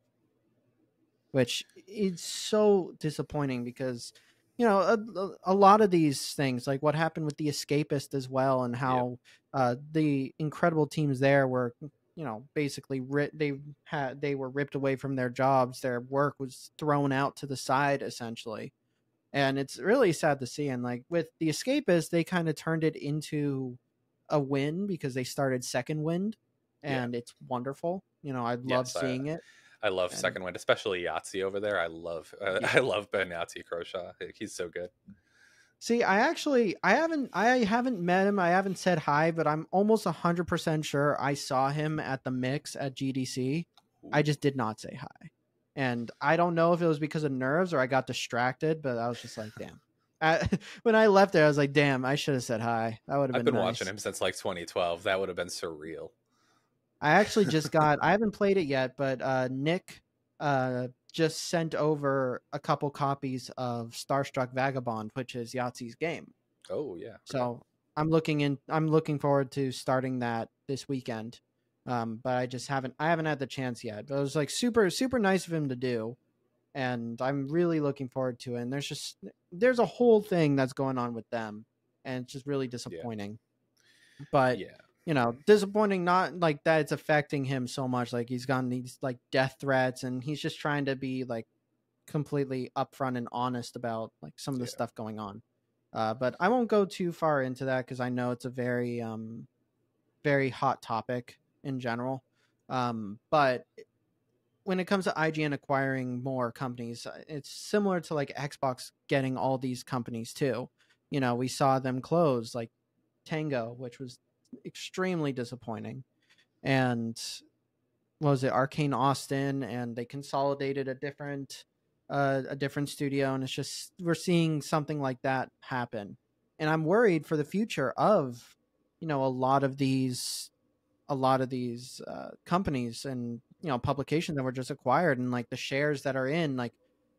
Which is so disappointing because you know a, a lot of these things like what happened with the escapist as well and how uh, the incredible teams there were you know basically ri- they had they were ripped away from their jobs their work was thrown out to the side essentially and it's really sad to see and like with the escapist they kind of turned it into a win because they started second wind Yeah. and it's wonderful you know i love Yes, I- seeing it I love And- second wind, especially Yahtzee over there. I love uh, Yeah. I love Ben Yahtzee Croshaw. He's so good. See, I actually I haven't I haven't met him. I haven't said hi, but I'm almost 100% sure I saw him at the mix at GDC. I just did not say hi. And I don't know if it was because of nerves or I got distracted, but I was just like, damn. I, when I left there, I was like, damn, I should have said hi. That would have been. I've been nice. watching him since like 2012. That would have been surreal. I actually just got I haven't played it yet, but uh Nick uh just sent over a couple copies of Starstruck Vagabond, which is Yahtzee's game. Oh yeah. So I'm looking in. I'm looking forward to starting that this weekend. Um, but I just haven't. I haven't had the chance yet. But it was like super, super nice of him to do, and I'm really looking forward to it. And there's just there's a whole thing that's going on with them, and it's just really disappointing. But yeah. you know, disappointing. Not like that. It's affecting him so much. Like he's gotten these like death threats, and he's just trying to be like completely upfront and honest about like some of the Yeah. stuff going on. Uh, but I won't go too far into that because I know it's a very, um, very hot topic in general. Um, but when it comes to IGN acquiring more companies, uh, it's similar to like Xbox getting all these companies too. You know, we saw them close like Tango, which was extremely disappointing, and what was it Arkane Austin, and they consolidated a different uh, a different studio, and it's just we're seeing something like that happen, and I'm worried for the future of you know a lot of these a lot of these uh, companies and you know publications that were just acquired and like the shares that are in like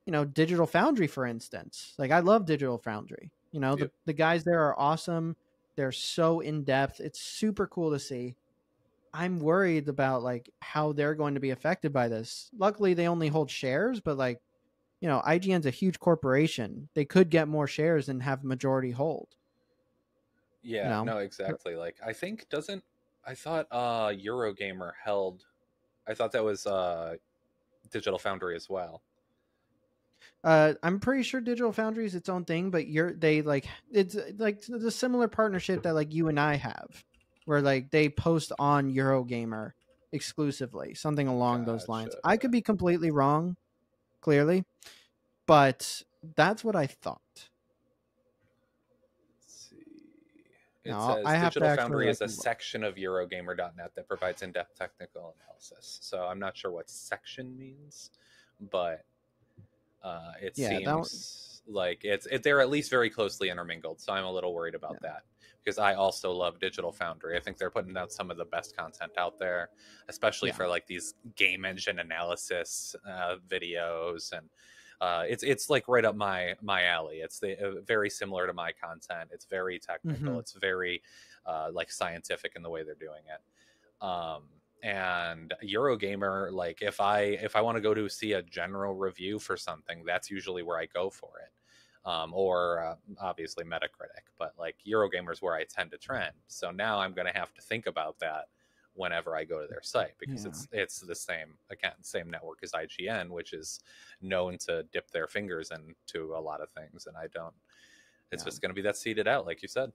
you know digital foundry for instance. Like i love digital foundry you know the, Yep. the guys there are awesome. They're so in depth it's super cool to see. I'm worried about like how they're going to be affected by this. Luckily they only hold shares but like you know ign's a huge corporation. They could get more shares and have majority hold. Yeah, know? no, exactly. Like I think doesn't I thought uh Eurogamer held I thought that was uh Digital Foundry as well. Uh, I'm pretty sure Digital Foundry is its own thing, but you're they like it's like the similar partnership that like you and I have, where like they post on Eurogamer exclusively, something along those lines. I could be completely wrong, clearly, but that's what I thought. Let's see. It No, says I have Digital Foundry is a section of Eurogamer.net that provides in-depth technical analysis. So I'm not sure what section means, but uh, it Yeah, one- seems like it's it, they're at least very closely intermingled. So I'm a little worried about that because I also love Digital Foundry. I think they're putting out some of the best content out there, especially Yeah. for like these game engine analysis uh, videos and uh, it's it's like right up my my alley. It's the uh, very similar to my content. It's very technical. Mhm. It's very uh, like scientific in the way they're doing it. Um, and Eurogamer, like if I if I want to go to see a general review for something, that's usually where I go for it. Um, or uh, obviously Metacritic, but like Eurogamer is where I tend to trend. So now I'm going to have to think about that whenever I go to their site because Yeah. it's it's the same again same network as IGN, which is known to dip their fingers into a lot of things, and I don't. It's Yeah. just going to be that seeded out, like you said.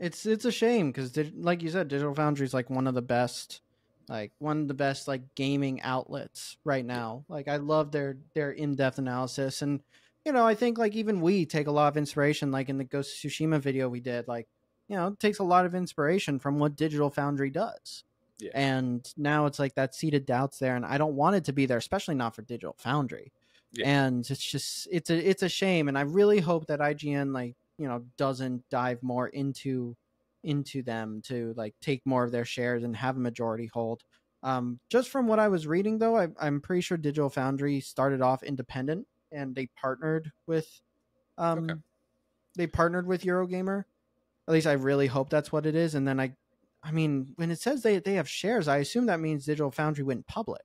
It's it's a shame because like you said, Digital Foundry is like one of the best, like one of the best like gaming outlets right now. Like I love their their in depth analysis, and you know I think like even we take a lot of inspiration. Like in the Ghost of Tsushima video we did, like you know it takes a lot of inspiration from what Digital Foundry does. Yeah. And now it's like that seated doubts there, and I don't want it to be there, especially not for Digital Foundry. Yeah. And it's just it's a it's a shame, and I really hope that IGN like you know doesn't dive more into into them to like take more of their shares and have a majority hold. Um, just from what I was reading, though, I, I'm pretty sure Digital Foundry started off independent and they partnered with, um, Okay. they partnered with Eurogamer. At least I really hope that's what it is. And then I, I mean, when it says they they have shares, I assume that means Digital Foundry went public,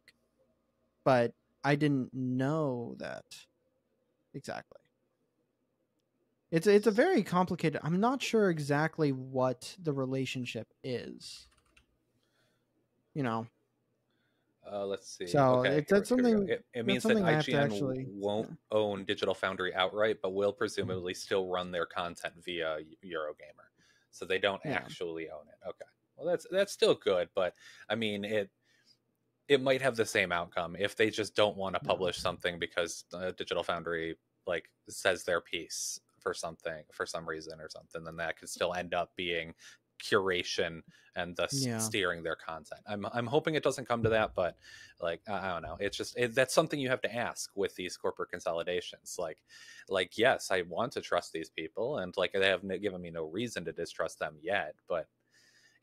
but I didn't know that exactly. It's it's a very complicated. I'm not sure exactly what the relationship is. You know, Uh, let's see. So, okay, it- that's here we go. something- It, it means that something I IGN actually- won't own Digital Foundry outright, but will presumably still run their content via Eurogamer. So they don't Yeah. actually own it. Okay. Well, that's that's still good, but I mean it. It might have the same outcome if they just don't want to publish something because uh, Digital Foundry like says their piece for something for some reason or something. Then that could still end up being curation and thus Yeah. steering their content. I'm I'm hoping it doesn't come to that, but like I don't know. It's just it, that's something you have to ask with these corporate consolidations. Like like yes, I want to trust these people, and like they have given me no reason to distrust them yet, but.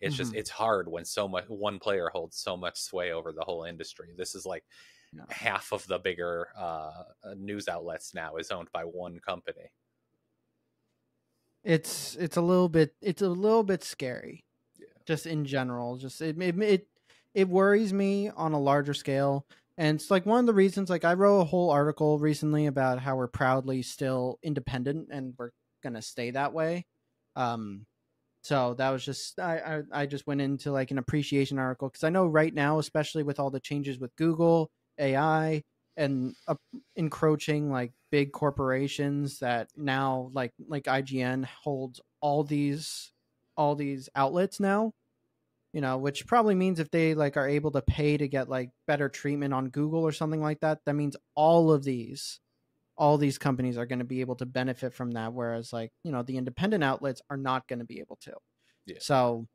It's just Mhm. it's hard when so much one player holds so much sway over the whole industry. This is like Yeah. half of the bigger uh, uh, news outlets now is owned by one company. It's it's a little bit it's a little bit scary. Yeah. Just in general, just it it it, it worries me on a larger scale. And it's like one of the reasons like I wrote a whole article recently about how we're proudly still independent and we're going to stay that way. Um so that was just I, I I just went into like an appreciation article cuz I know right now especially with all the changes with Google, AI and uh, encroaching like big corporations that now like like IGN holds all these all these outlets now you know which probably means if they like are able to pay to get like better treatment on Google or something like that that means all of these all these companies are going to be able to benefit from that whereas like you know the independent outlets are not going to be able to Yeah. so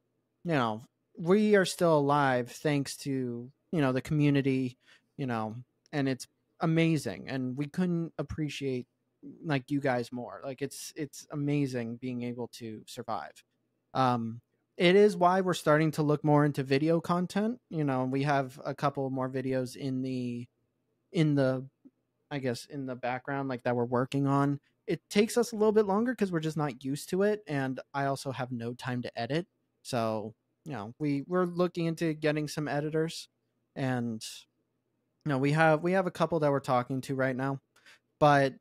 you know we are still alive thanks to you know the community you know and it's amazing and we couldn't appreciate like you guys more like it's it's amazing being able to survive. Um it is why we're starting to look more into video content you know we have a couple more videos in the in the i guess in the background like that we're working on. It takes us a little bit longer because we're just not used to it and i also have no time to edit. So you know we we're looking into getting some editors and know we have we have a couple that we're talking to right now but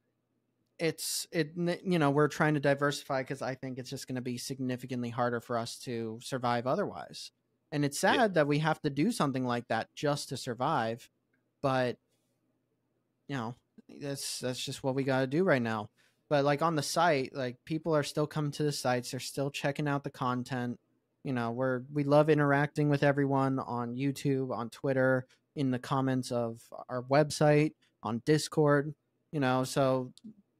it's it you know we're trying to diversify because i think it's just going to be significantly harder for us to survive otherwise. And it's sad Yeah. that we have to do something like that just to survive but you know that's that's just what we got to do right now. But like on the site like people are still coming to the sites they're still checking out the content. You know we're we love interacting with everyone on youtube on twitter in the comments of our website on discord you know so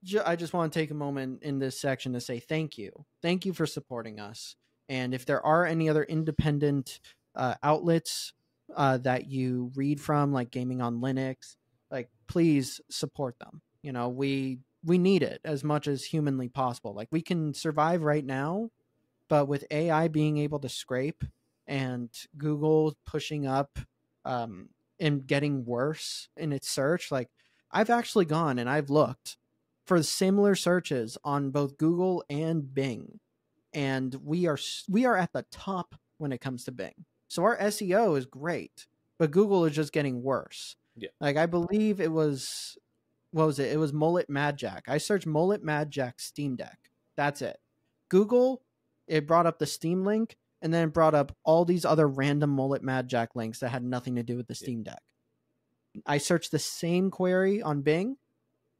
ju- i just want to take a moment in this section to say thank you. Thank you for supporting us. And if there are any other independent uh, outlets uh, that you read from like gaming on linux like please support them. You know we we need it as much as humanly possible. Like we can survive right now but with ai being able to scrape and google pushing up um, and getting worse in its search like i've actually gone and i've looked for similar searches on both google and bing and we are we are at the top when it comes to bing. So our seo is great but google is just getting worse. Yeah. like i believe it was what was it? It was mullet mad jack i searched mullet mad jack steam deck. That's it. Google it brought up the steam link and then brought up all these other random mullet mad jack links that had nothing to do with the. Steam Deck. I searched the same query on Bing.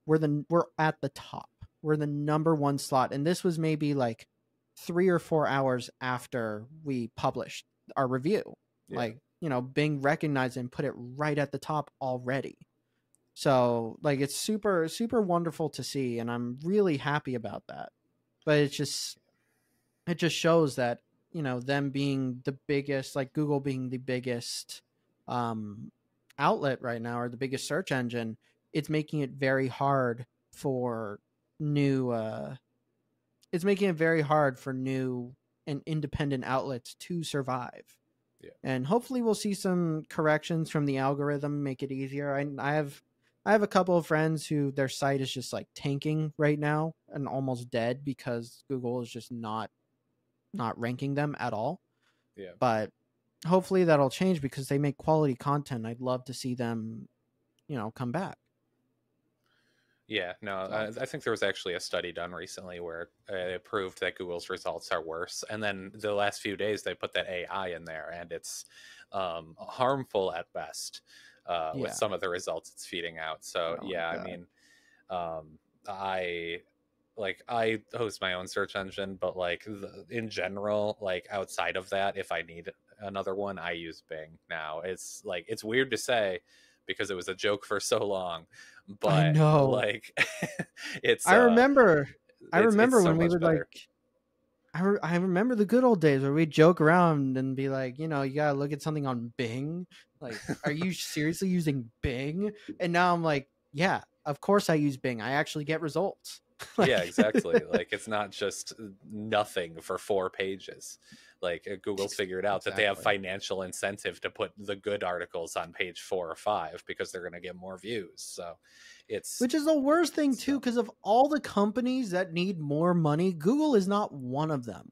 We're the we're at the top. We're the number one slot, and this was maybe like three or four hours after we published our review. Yeah. Like you know, Bing recognized and put it right at the top already. So like it's super super wonderful to see, and I'm really happy about that. But it's just it just shows that you know them being the biggest, like Google being the biggest um, outlet right now or the biggest search engine, it's making it very hard for new. Uh, it's making it very hard for new and independent outlets to survive. Yeah. And hopefully we'll see some corrections from the algorithm, make it easier. I, I have I have a couple of friends who their site is just like tanking right now and almost dead because Google is just not not ranking them at all. Yeah. But hopefully that'll change because they make quality content. I'd love to see them, you know, come back. Yeah, no, I, I think there was actually a study done recently where it proved that Google's results are worse. And then the last few days, they put that AI in there, and it's um, harmful at best uh, Yeah. with some of the results it's feeding out. So, Oh yeah, I mean, um, I like I host my own search engine, but like the, in general, like outside of that, if I need another one, I use Bing now. It's like it's weird to say because it was a joke for so long, but know. like it's I uh, remember I it's- it's remember so when we would better. like I, re- I remember the good old days where we'd joke around and be like, you know, you gotta look at something on Bing. Like, are you seriously using Bing? And now I'm like, yeah, of course I use Bing. I actually get results. Like- yeah exactly like it's not just uh, nothing for four pages like uh, google's figured out that they have financial incentive to put the good articles on page four or five because they're going to get more views so it's Which is the worst thing too, uh because of all the companies that need more money, Google is not one of them.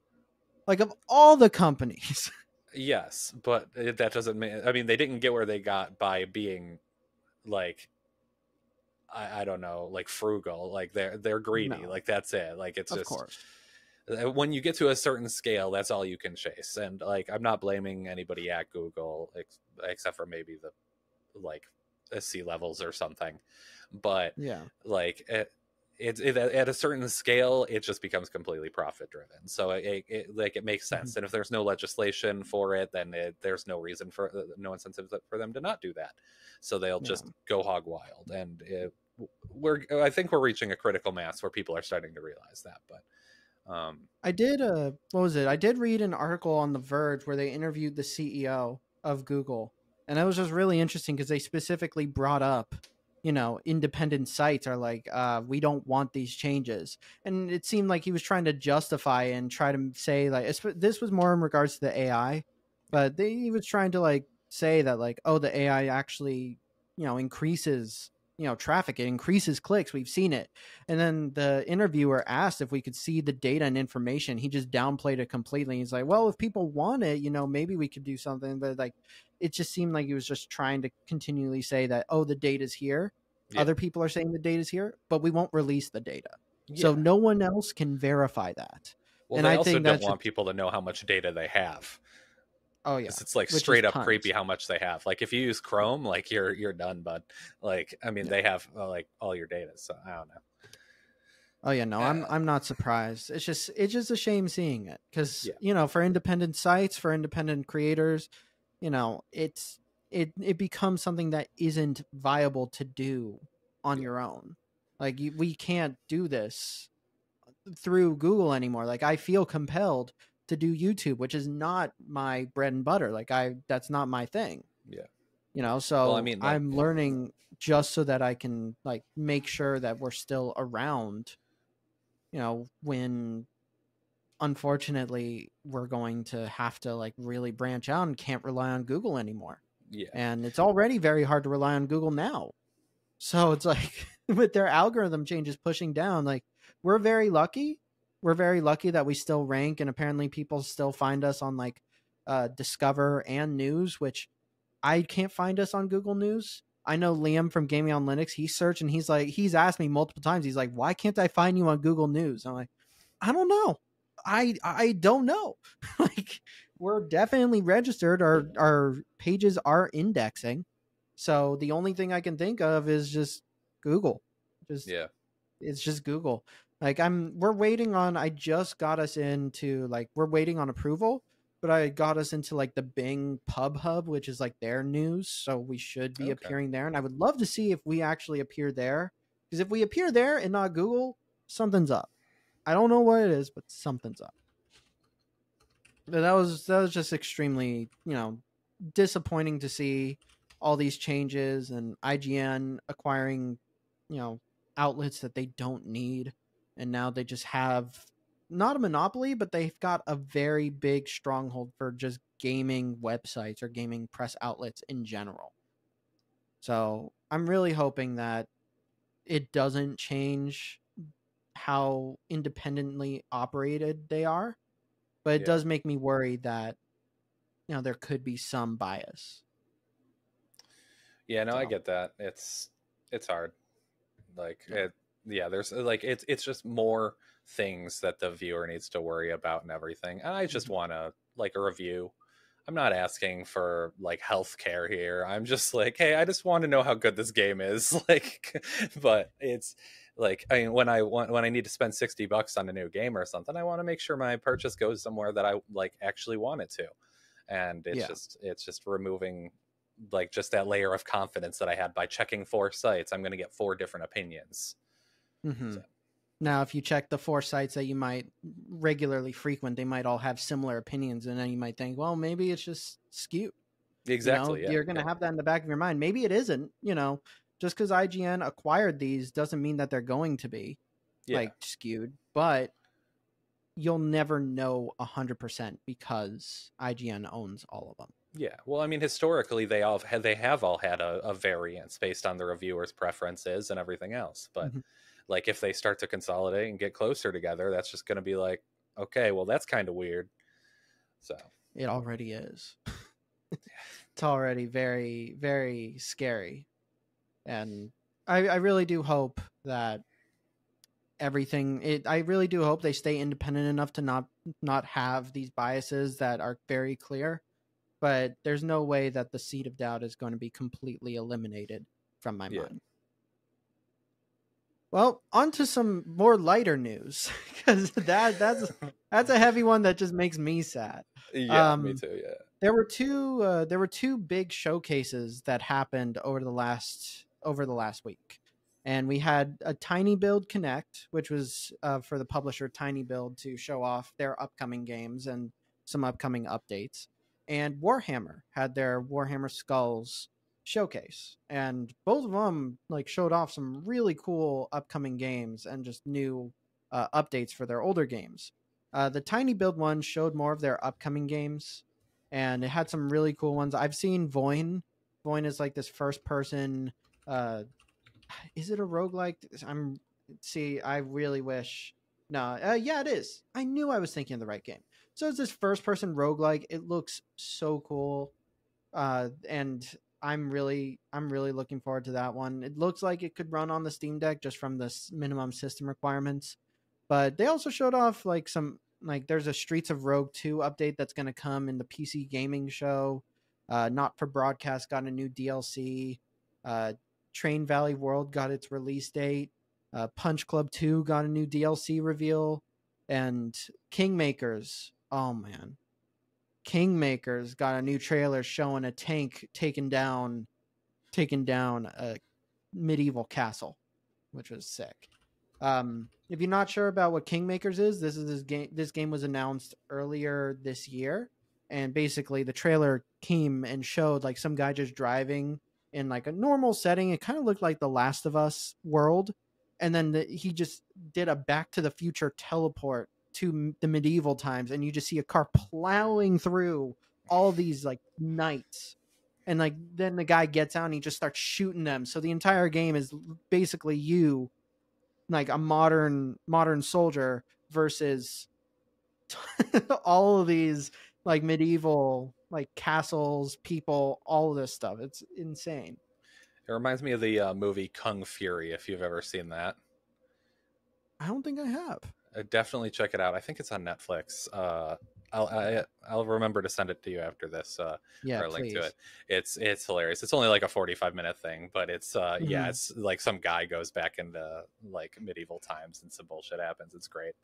Like of all the companies. yes but uh, that doesn't mean i mean they didn't get where they got by being like I, I don't know like frugal like they're they're greedy No. like that's it like it's of just course. uh, when you get to a certain scale that's all you can chase and like i'm not blaming anybody at google ex- except for maybe the like uh, c levels or something but Yeah. like it, it's it, at a certain scale it just becomes completely profit driven so it, it like it makes sense and if there's no legislation for it then it, there's no reason for uh, no incentive for them to not do that so they'll just go hog wild and it, we're i think we're reaching a critical mass where people are starting to realize that but um I did uh what was it? I did read an article on The Verge where they interviewed the CEO of Google. And that was just really interesting because they specifically brought up, you know, independent sites are like, uh, we don't want these changes. And it seemed like he was trying to justify and try to say like this was more in regards to the AI, but they, he was trying to like say that like, oh, the AI actually, you know, increases you know traffic it increases clicks we've seen it. And then the interviewer asked if we could see the data and information he just downplayed it completely. He's like well if people want it you know maybe we could do something but like it just seemed like he was just trying to continually say that oh the data's here Yeah. other people are saying the data's here but we won't release the data. So no one else can verify that. Well and they I also think don't want people to know how much data they have oh yeah it's like Which straight up tons. creepy how much they have. Like if you use Chrome, like you're you're done, bud. Like I mean, Yeah. they have uh, like all your data. So I don't know. Oh yeah, no, I'm Uh, I'm not surprised. It's just it's just a shame seeing it because Yeah. you know for independent sites for independent creators, you know it's it it becomes something that isn't viable to do on Yeah. your own. Like you, we can't do this through Google anymore. Like I feel compelled to do YouTube, which is not my bread and butter. Like I that's not my thing. Yeah. You know, so I mean, like- I'm learning just so that I can like make sure that we're still around you know when unfortunately we're going to have to like really branch out and can't rely on google anymore Yeah, and it's already very hard to rely on google now so it's like with their algorithm changes pushing down like we're very lucky we're very lucky that we still rank and apparently people still find us on like uh discover and news which i can't find us on google news I know Liam from Gaming on Linux. He searched and he's like, he's asked me multiple times. He's like, why can't I find you on Google News? I'm like, I don't know. I I don't know. like we're definitely registered. Our our pages are indexing. So the only thing I can think of is just Google. Just Yeah. it's just Google. Like I'm we're waiting on I just got us into like we're waiting on approval, but I got us into like the Bing Pub Hub, which is like their news, so we should be Okay. appearing there and I would love to see if we actually appear there because if we appear there and not Google, something's up. I don't know what it is, but something's up. But that was that was just extremely, you know, disappointing to see all these changes and IGN acquiring, you know, outlets that they don't need and now they just have not a monopoly but they've got a very big stronghold for just gaming websites or gaming press outlets in general so i'm really hoping that it doesn't change how independently operated they are but it Yeah. does make me worry that you know there could be some bias Yeah, no, I get that. It's it's hard. Like Yeah. it yeah, there's uh, like it's it's just more things that the viewer needs to worry about and everything. And I just Mhm. want to like a review. I'm not asking for like health care here. I'm just like, hey, I just want to know how good this game is. Like but it's like I mean when I want when I need to spend 60 bucks on a new game or something, I want to make sure my purchase goes somewhere that I like actually want it to. And it's Yeah. just it's just removing like just that layer of confidence that I had by checking four sites. I'm going to get four different opinions. Hmm So- Now, if you check the four sites that you might regularly frequent, they might all have similar opinions, and then you might think, well, maybe it's just skewed. Exactly. You know, yeah, you're going to yeah. have that in the back of your mind. Maybe it isn't. You know, just because IGN acquired these doesn't mean that they're going to be Yeah. like skewed, but you'll never know a hundred percent because IGN owns all of them. Yeah. Well, I mean, historically, they all have, they have all had a, a variance based on the reviewers' preferences and everything else. But Mhm. Like, if they start to consolidate and get closer together, that's just going to be like, okay, well, that's kind of weird. So It already is. it's already very, very scary. And I, I really do hope that everything it I really do hope they stay independent enough to not not have these biases that are very clear. But there's no way that the seed of doubt is going to be completely eliminated from my Yeah. mind. Well, on to some more lighter news because that that's that's a heavy one that just makes me sad yeah, me Um, too. Yeah. there were two uh, there were two big showcases that happened over the last over the last week and we had a TinyBuild connect which was uh, for the publisher TinyBuild to show off their upcoming games and some upcoming updates and warhammer had their warhammer skulls showcase and both of them like showed off some really cool upcoming games and just new uh, updates for their older games uh, the TinyBuild one showed more of their upcoming games and it had some really cool ones. I've seen Voin. Voin is like this first person. Uh, is it a roguelike? I'm see. I really wish. No, uh, yeah, it is. I knew I was thinking of the right game. So it's this first person roguelike. It looks so cool, uh, and I'm really, I'm really looking forward to that one. It looks like it could run on the Steam Deck just from the minimum system requirements. But they also showed off like some like there's a Streets of Rogue 2 update that's going to come in the PC gaming show. Uh, Not for Broadcast got a new DLC. Uh, Train Valley World got its release date. Uh, Punch Club 2 got a new DLC reveal. And Kingmakers, oh man. Kingmakers got a new trailer showing a tank taking down taking down a medieval castle, which was sick. Um, if you're not sure about what Kingmakers is, this is this game. This game was announced earlier this year, and basically the trailer came and showed like some guy just driving in like a normal setting. It kind of looked like the Last of Us world, and then the, he just did a Back to the Future teleport to the medieval times, and you just see a car plowing through all these like knights. And like then the guy gets out and he just starts shooting them. So the entire game is basically you like a modern modern soldier versus all of these like medieval like castles people all of this stuff it's insane It reminds me of the uh, movie Kung Fury, if you've ever seen that. i don't think i have Uh, definitely check it out. I think it's on Netflix. Uh, I'll I, I'll remember to send it to you after this. Uh, Yeah, or link please. to it. It's it's hilarious. It's only like a forty five minute thing, but it's uh yeah, Mhm. it's like some guy goes back into like medieval times and some bullshit happens. It's great.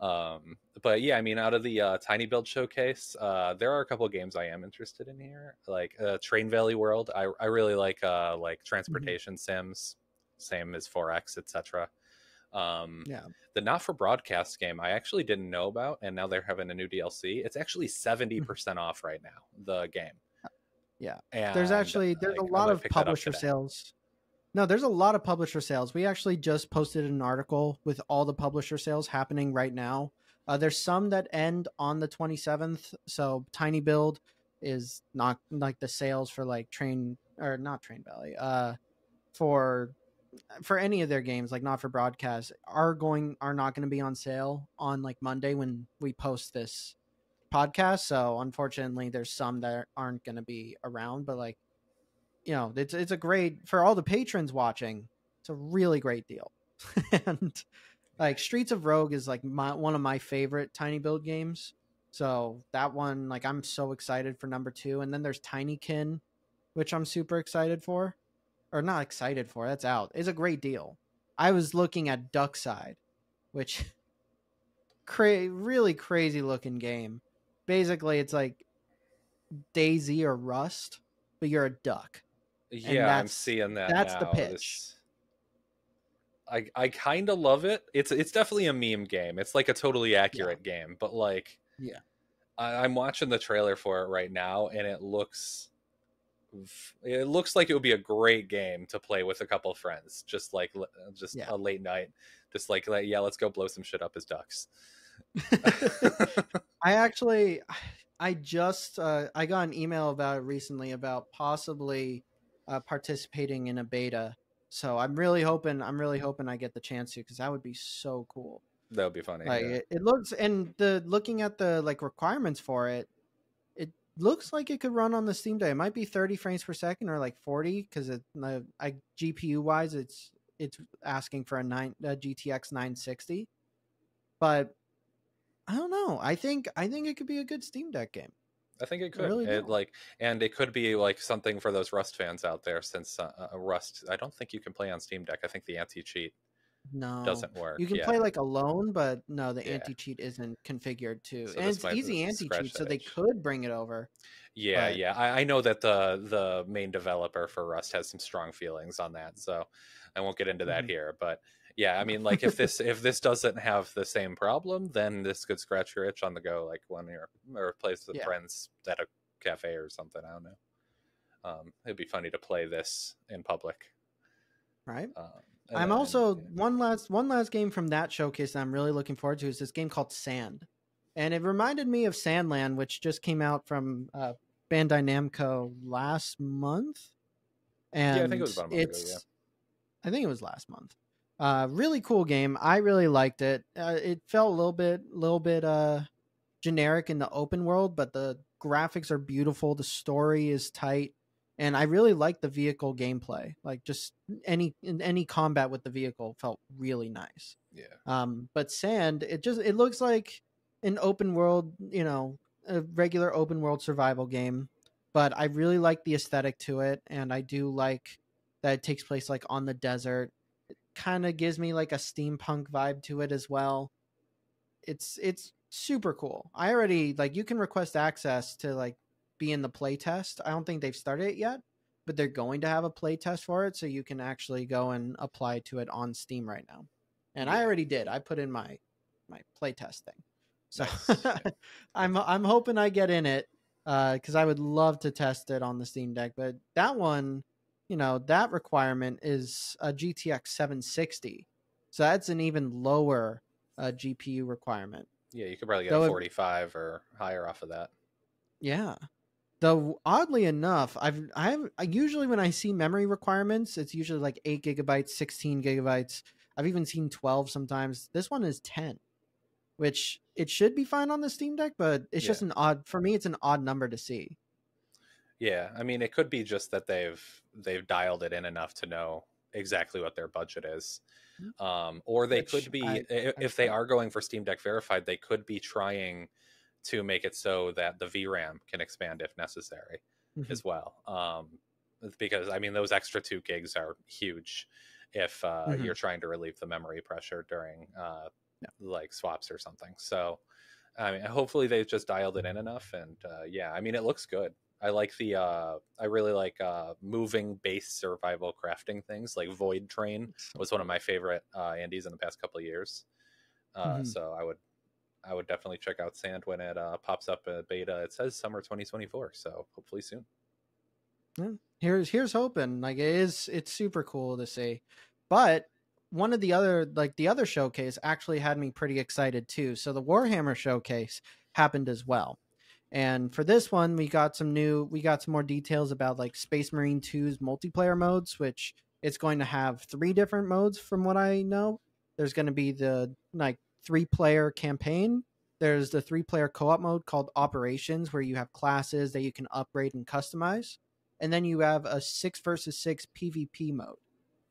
Um, but yeah, I mean, out of the uh, TinyBuild showcase, uh, there are a couple games I am interested in here, like uh, Train Valley World. I I really like uh like transportation sims, same as 4X, etc. Um, Yeah. the not for broadcast game I actually didn't know about, and now they're having a new DLC. It's actually seventy percent off right now. The game. Yeah. and There's actually there's like, a lot of pick that up publisher sales. No, there's a lot of publisher sales. We actually just posted an article with all the publisher sales happening right now. Uh, there's some that end on the 27th. So TinyBuild is not like the sales for like Train or not Train Valley. Uh, for for any of their games, like not for broadcast, are going are not going to be on sale on like Monday when we post this podcast. So unfortunately, there's some that aren't going to be around. But like, you know, it's it's a great for all the patrons watching. It's a really great deal, and like Streets of Rogue is like my one of my favorite TinyBuild games. So that one, like, I'm so excited for number two. And then there's Tinykin, which I'm super excited for, or not excited for. That's out. It's a great deal. I was looking at Duckside, which cra- really crazy looking game. Basically, it's like DayZ or Rust, but you're a duck. Yeah, I'm seeing that. that's the pitch. This- I I kind of love it. It's it's definitely a meme game. It's like a totally accurate game, but like Yeah. I, I'm watching the trailer for it right now, and it looks it looks like it would be a great game to play with a couple of friends, just like just Yeah. a late night, just like yeah, let's go blow some shit up as ducks. I actually, I just, uh, I got an email about it recently about possibly uh, participating in a beta. So I'm really hoping, I'm really hoping I get the chance to because that would be so cool. that would be funny. Like yeah. it, it looks, and the looking at the like requirements for it looks like it could run on the Steam Deck. It might be 30 frames per second or like 40 because it, uh, I GPU wise, it's it's asking for a nine a GTX 960, but I don't know. I think I think it could be a good Steam Deck game. I think it I could. really it like, and it could be like something for those Rust fans out there. Since uh, uh, Rust, I don't think you can play on Steam Deck. I think the anti cheat No, doesn't work. You can yeah. play like alone, but no, the Yeah. anti cheat isn't configured to, So and it's easy anti cheat, so they could bring it over. Yeah, but- yeah. I, I know that the the main developer for Rust has some strong feelings on that, so I won't get into that Mhm. here. But yeah, I mean, like if this if this doesn't have the same problem, then this could scratch your itch on the go, like when you're or plays with Yeah. friends at a cafe or something. I don't know. Um, it'd be funny to play this in public. Right. Um, and I'm also one last one last game from that showcase that I'm really looking forward to is this game called Sand, and it reminded me of Sand Land, which just came out from uh, Bandai Namco last month. And Yeah, I think it was about a month ago, it's, yeah. I think it was last month. Uh, really cool game. I really liked it. Uh, it felt a little bit, a little bit uh, generic in the open world, but the graphics are beautiful. The story is tight, and I really like the vehicle gameplay. Like just any in any combat with the vehicle felt really nice. yeah. Um, but Sand, it just it looks like an open world, you know, a regular open world survival game. But I really like the aesthetic to it, and I do like that it takes place like on the desert. It kind of gives me like a steampunk vibe to it as well. It's it's super cool. I already like you can request access to like be in the playtest. I don't think they've started it yet, but they're going to have a playtest for it, so you can actually go and apply to it on Steam right now. And I already did. I put in my my playtest thing. So Nice, yeah. I'm I'm hoping I get in it because I would love to test it on the Steam Deck. But that one, you know, that requirement is a GTX 760, so that's an even lower uh, GPU requirement. Yeah, you could probably get Though a it- 45 or higher off of that. Yeah. Though oddly enough, I've I've I usually when I see memory requirements, it's usually like eight gigabytes, sixteen gigabytes. I've even seen twelve sometimes. This one is ten, which it should be fine on the Steam Deck, but it's Yeah. just an odd for me. It's an odd number to see. Yeah, I mean, it could be just that they've they've dialed it in enough to know exactly what their budget is, um, or they. Which could be I- i- I if they are going for Steam Deck verified, they could be trying to make it so that the VRAM can expand if necessary Mhm. as well. Um, because I mean, those extra two gigs are huge if uh, Mhm. you're trying to relieve the memory pressure during uh, Yeah. like swaps or something. So, I mean, hopefully they've just dialed it in enough. And uh, yeah, I mean, it looks good. I like the, uh, I really like uh, moving base survival crafting things like Void Train was one of my favorite uh, indies in the past couple of years. Uh, Mhm. So I would, I would definitely check out Sand when it uh, pops up a beta. It says summer 2024, so hopefully soon. Yeah. here's here's hoping like it is it's super cool to see but one of the other like the other showcase actually had me pretty excited too so the warhammer showcase happened as well and for this one we got some new we got some more details about like space marine 2's multiplayer modes which it's going to have three different modes from what i know there's going to be the like three player campaign there's the three player co-op mode called operations where you have classes that you can upgrade and customize and then you have a six versus six PvP mode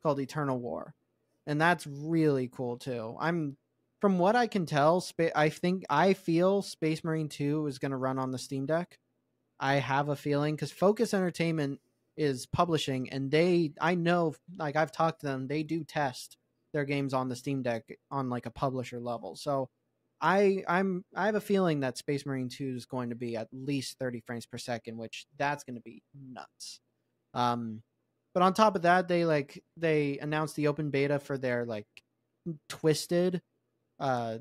called Eternal War, and that's really cool too. I'm from what I can tell, spa- I think I feel Space Marine Two is going to run on the Steam Deck. I have a feeling because Focus Entertainment is publishing, and they I know like I've talked to them, they do test their games on the Steam Deck on like a publisher level. So I I'm I have a feeling that Space Marine 2 is going to be at least 30 frames per second, which that's going to be nuts. Um but on top of that, they like they announced the open beta for their like twisted uh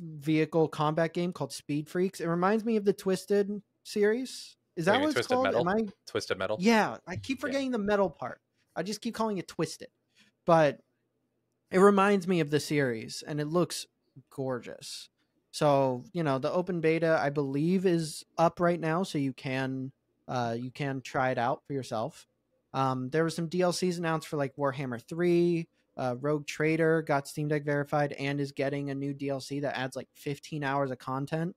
vehicle combat game called Speed Freaks. It reminds me of the Twisted series. Is that what it's Twisted called? Metal? Am I Twisted Metal. yeah, I keep forgetting the metal part. I just keep calling it twisted. But it reminds me of the series and it looks gorgeous. So, you know, the open beta I believe is up right now so you can uh you can try it out for yourself. Um there were some DLCs announced for like Warhammer 3, uh Rogue Trader got Steam Deck verified and is getting a new DLC that adds like 15 hours of content,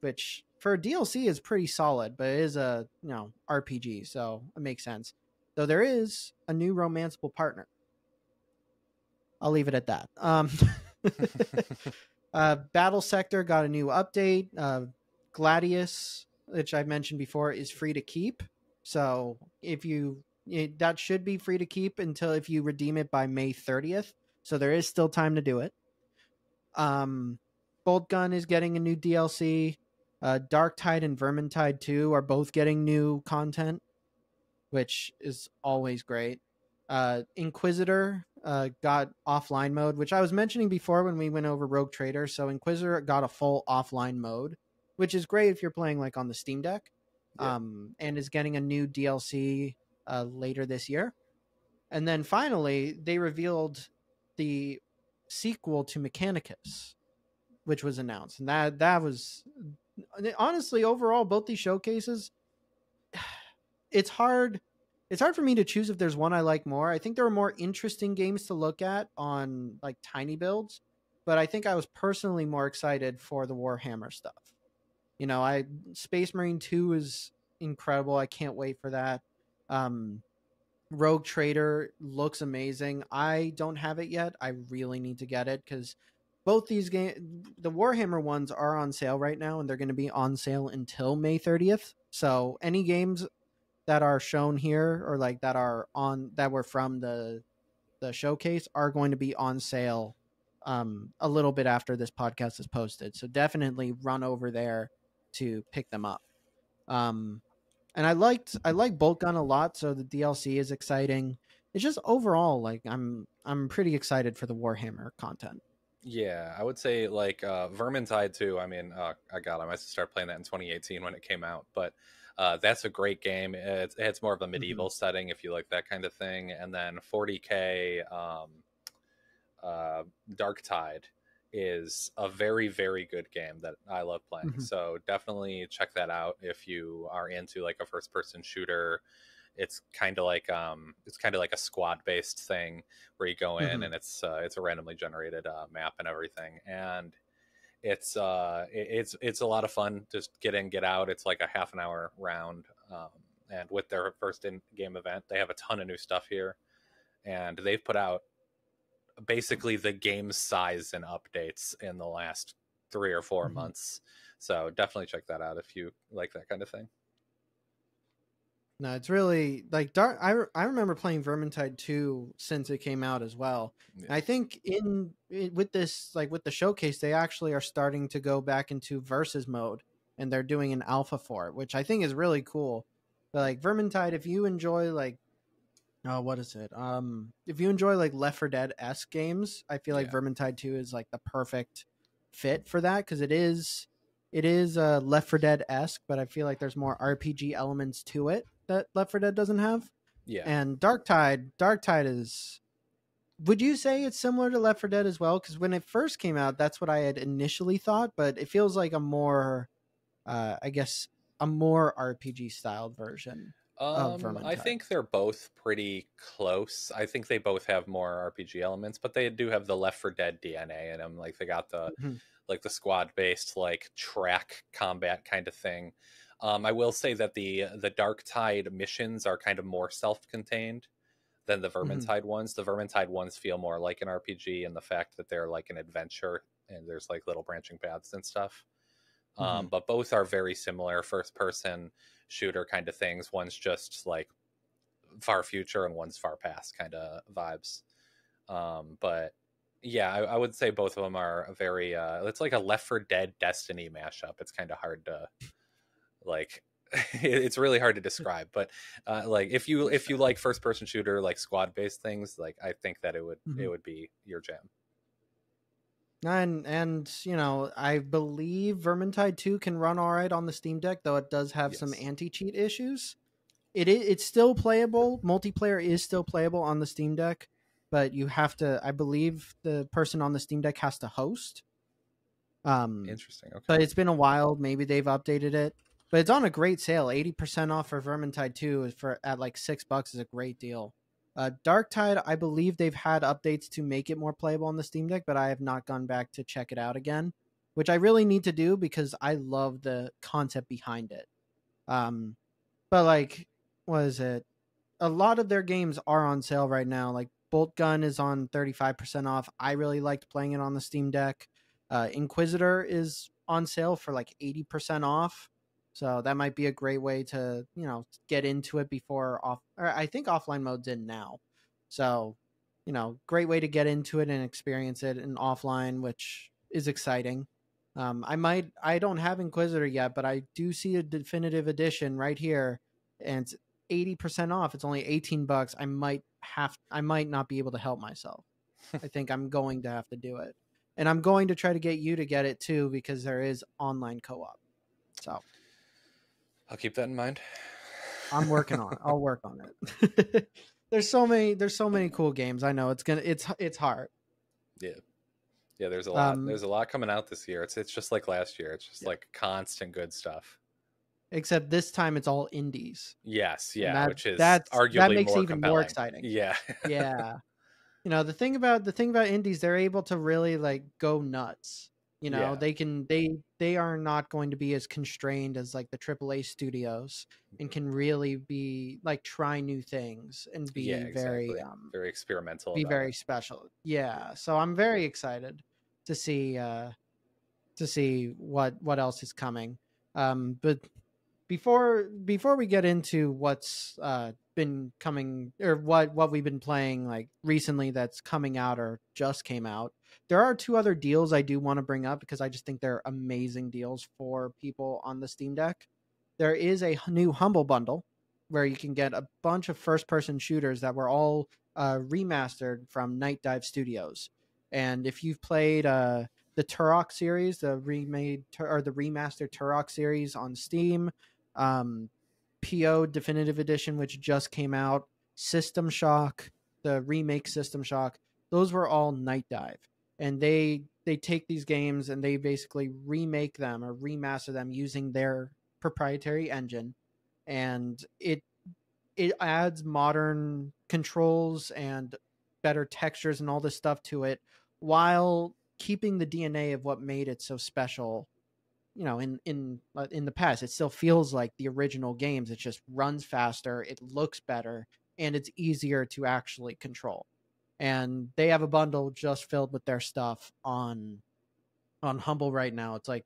which for a DLC is pretty solid, but it is a, you know, RPG, so it makes sense. Though there is a new romanceable partner. I'll leave it at that. Um Uh, Battle Sector got a new update. Uh, Gladius, which I mentioned before, is free to keep. So if you it, that should be free to keep until if you redeem it by May 30th. So there is still time to do it. Um, Boltgun is getting a new DLC. Uh, Darktide and Vermintide 2 are both getting new content, which is always great. Uh, Inquisitor uh, got offline mode, which I was mentioning before when we went over Rogue Trader. So Inquisitor got a full offline mode, which is great if you're playing like on the Steam Deck, Yeah. um, and is getting a new DLC uh, later this year. And then finally, they revealed the sequel to Mechanicus, which was announced, and that that was honestly overall both these showcases. It's hard it's hard for me to choose if there's one I like more. I think there are more interesting games to look at on like TinyBuild's, but I think I was personally more excited for the Warhammer stuff. You know, I Space Marine 2 is incredible. I can't wait for that. Um Rogue Trader looks amazing. I don't have it yet. I really need to get it cuz both these games the Warhammer ones are on sale right now and they're going to be on sale until May 30th. So any games that are shown here or like that are on that were from the the showcase are going to be on sale um a little bit after this podcast is posted. So definitely run over there to pick them up. Um and i liked i like Boltgun a lot so the dlc is exciting. It's just overall like i'm i'm pretty excited for the warhammer content. Yeah, I would say like uh, Vermintide too. I mean, uh, I got I must start playing that in 2018 when it came out, but uh, that's a great game. It's, it's more of a medieval setting if you like that kind of thing. And then 40k um, uh, Darktide is a very very good game that I love playing. Mhm. So definitely check that out if you are into like a first person shooter. It's kind of like um, it's kind of like a squad based thing where you go in Mhm. and it's uh, it's a randomly generated uh, map and everything and it's uh it- it's it's a lot of fun just get in get out it's like a half an hour round um, and with their first in game event they have a ton of new stuff here and they've put out basically the game size and updates in the last three or 4 Mhm. months. So definitely check that out if you like that kind of thing. No, it's really like dark. I re- I remember playing Vermintide 2 since it came out as well. Yeah. I think in, i with this like with the showcase, they actually are starting to go back into versus mode, and they're doing an alpha for it, which I think is really cool. But like Vermintide, if you enjoy like, oh, what is it? Um, if you enjoy like Left 4 Dead s games, I feel like Yeah. Vermintide 2 is like the perfect fit for that because it is it is uh, Left 4 Dead esque, but I feel like there's more RPG elements to it that Left 4 Dead doesn't have. Yeah. And Darktide, Dark Tide is. Would you say it's similar to Left 4 Dead as well? Because when it first came out, that's what I had initially thought, but it feels like a more, uh, I guess, a more RPG styled version. of Um, I think they're both pretty close. I think they both have more RPG elements, but they do have the Left 4 Dead DNA in them. Like they got the Mhm. Like the squad based like track combat kind of thing. Um, I will say that the the Darktide missions are kind of more self contained than the Mm-hmm. Vermintide ones. The Vermintide ones feel more like an RPG and the fact that they're like an adventure and there's like little branching paths and stuff. Um, Mm-hmm. but both are very similar first person shooter kind of things. One's just like far future and one's far past kind of vibes. Um, but yeah, I, I would say both of them are a very. Uh, it's like a Left 4 Dead Destiny mashup. It's kind of hard to like. it's really hard to describe, but uh, like if you if you like first person shooter like squad based things, like I think that it would it Mhm. would be your jam. And and you know, I believe Vermintide 2 can run all right on the Steam Deck, though it does have some anti-cheat issues. It is it's still playable. Multiplayer is still playable on the Steam Deck, but you have to I believe the person on the Steam Deck has to host. Um Interesting. Okay. but it's been a while. Maybe they've updated it. But it's on a great sale. 80% off for Vermintide 2 is for at like six bucks is a great deal. Uh, Darktide, I believe they've had updates to make it more playable on the Steam Deck, but I have not gone back to check it out again, which I really need to do because I love the concept behind it. Um, but like, what is it? A lot of their games are on sale right now. Like Boltgun is on 35% off. I really liked playing it on the Steam Deck. Uh, Inquisitor is on sale for like 80% off. So that might be a great way to, you know, get into it before off or I think offline mode's in now. So, you know, great way to get into it and experience it in offline, which is exciting. Um, I might I don't have Inquisitor yet, but I do see a definitive edition right here and it's 80% off. It's only 18 bucks. I might have I might not be able to help myself. I think I'm going to have to do it. And I'm going to try to get you to get it too because there is online co-op. So, I'll keep that in mind. I'm working on it. I'll work on it. there's so many there's so many cool games. I know it's going to it's it's hard. Yeah. Yeah, there's a lot Um, there's a lot coming out this year. It's it's just like last year. It's just Yeah. like constant good stuff. Except this time it's all indies. Yes, yeah, that- which is that's- that arguably makes it more even more exciting. Yeah. Yeah. you know, the thing about the thing about indies, they're able to really like go nuts. You know, Yeah. they can they they are not going to be as constrained as like the AAA studios and can really be like try new things and be Yeah, very um Very experimental. be very it. special. Yeah, so I'm very excited to see uh to see what what else is coming. Um but before before we get into what's uh been coming or what what we've been playing like recently that's coming out or just came out, there are two other deals I do want to bring up because I just think they're amazing deals for people on the Steam Deck. There is a new Humble Bundle where you can get a bunch of first person shooters that were all uh, remastered from Nightdive Studios. And if you've played uh, the Turok series, the remade or the remastered Turok series on Steam, um, PO Definitive Edition, which just came out, System Shock, the remake System Shock, those were all Nightdive, and they they take these games and they basically remake them or remaster them using their proprietary engine, and it it adds modern controls and better textures and all this stuff to it while keeping the DNA of what made it so special you know in in uh, in the past it still feels like the original games it just runs faster it looks better and it's easier to actually control and they have a bundle just filled with their stuff on on Humble right now. It's like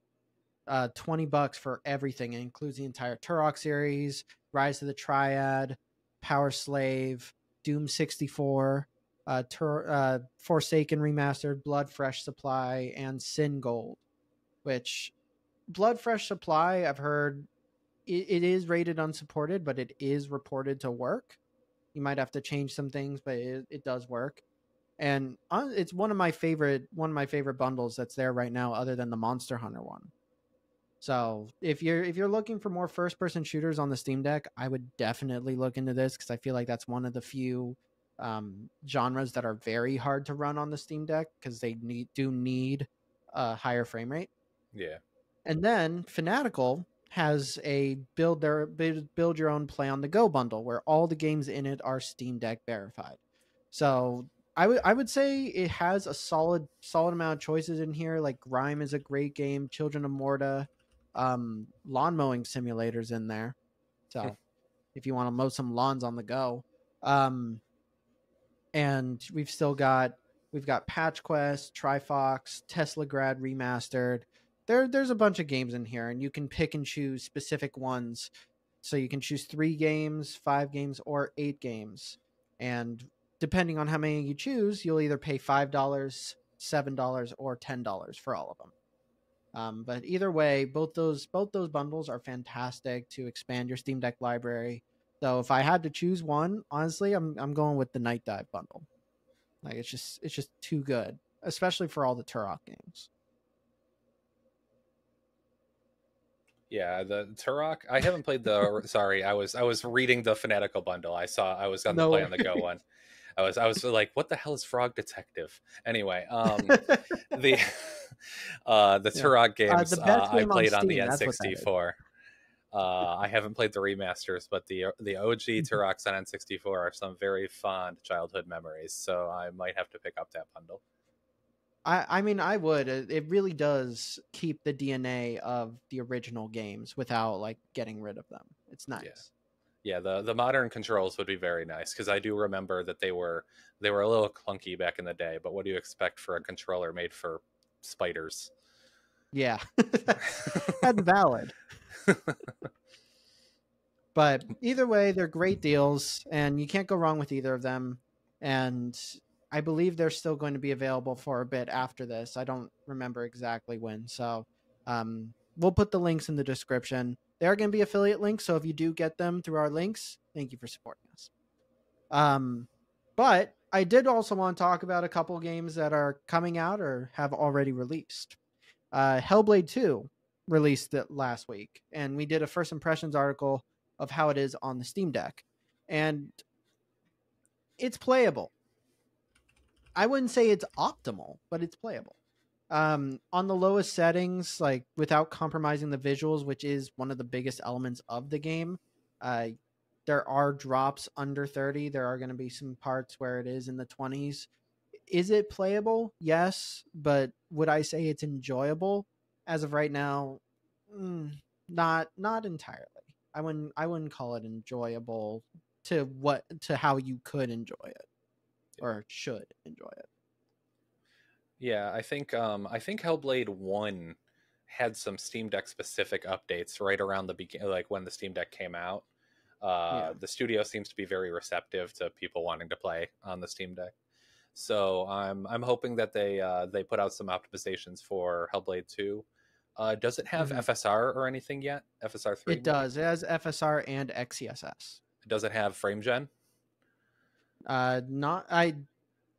uh, 20 bucks for everything. It includes the entire Turok series, Rise of the Triad, PowerSlave, Doom 64, uh, Tur- uh, Forsaken Remastered, Blood Fresh Supply, and Sin Gold. Which Blood Fresh Supply, I've heard it, it is rated unsupported, but it is reported to work. You might have to change some things, but it, it does work. And uh, it's one of my favorite one of my favorite bundles that's there right now, other than the Monster Hunter one. So if you're if you're looking for more first person shooters on the Steam Deck, I would definitely look into this because I feel like that's one of the few um, genres that are very hard to run on the Steam Deck because they need do need a higher frame rate. Yeah. And then Fanatical has a build their build your own play on the go bundle where all the games in it are Steam Deck verified. So I would I would say it has a solid solid amount of choices in here. Like Grime is a great game, Children of Morta, um, lawn mowing simulators in there. So if you want to mow some lawns on the go, um, and we've still got we've got Patch Quest, Trifox, Teslagrad remastered, there there's a bunch of games in here and you can pick and choose specific ones. So you can choose three games five games or eight games. And depending on how many you choose you'll either pay five dollars seven dollars or ten dollars for all of them um, but either way both those both those bundles are fantastic to expand your steam deck library. So if i had to choose one honestly i'm, I'm going with the Nightdive bundle. Like it's just it's just too good especially for all the turok games Yeah, the Turok. I haven't played the. sorry, I was I was reading the Fanatical bundle. I saw I was on the No play on the go one. I was I was like, what the hell is Frog Detective? Anyway, um, the uh the Yeah. Turok games the uh, best I game on played on, the Steam, that's what that is. N64. Uh, I haven't played the remasters, but the the OG Mm-hmm. Turoks on N64 are some very fond childhood memories. So I might have to pick up that bundle. I, I mean, I would. It it really does keep the DNA of the original games without like getting rid of them. It's nice. Yeah Yeah, the the modern controls would be very nice because I do remember that they were they were a little clunky back in the day. But what do you expect for a controller made for spiders? Yeah, that's valid. but either way, they're great deals, and you can't go wrong with either of them. And I believe they're still going to be available for a bit after this. I don't remember exactly when. So um, we'll put the links in the description. They are going to be affiliate links, so if you do get them through our links, thank you for supporting us. Um, but I did also want to talk about a couple games that are coming out or have already released. Uh, Hellblade 2 released it last week, and we did a first impressions article of how it is on the Steam Deck. And it's playable. I wouldn't say it's optimal, but it's playable. Um, on the lowest settings, like without compromising the visuals, which is one of the biggest elements of the game, uh, there are drops under 30. There are going to be some parts where it is in the 20s. Is it playable? Yes, but would I say it's enjoyable? As of right now, mm, not not entirely. I wouldn't I wouldn't call it enjoyable to what to how you could enjoy it or should enjoy it. Yeah, I think um, I think Hellblade One had some Steam Deck specific updates right around the beginning, like when the Steam Deck came out. Uh, Yeah. The studio seems to be very receptive to people wanting to play on the Steam Deck. So I'm I'm hoping that they uh, they put out some optimizations for Hellblade Two. Uh, does it have Mhm. FSR or anything yet? FSR three. It does. It has FSR and XeSS. Does it have frame gen? Uh, not I,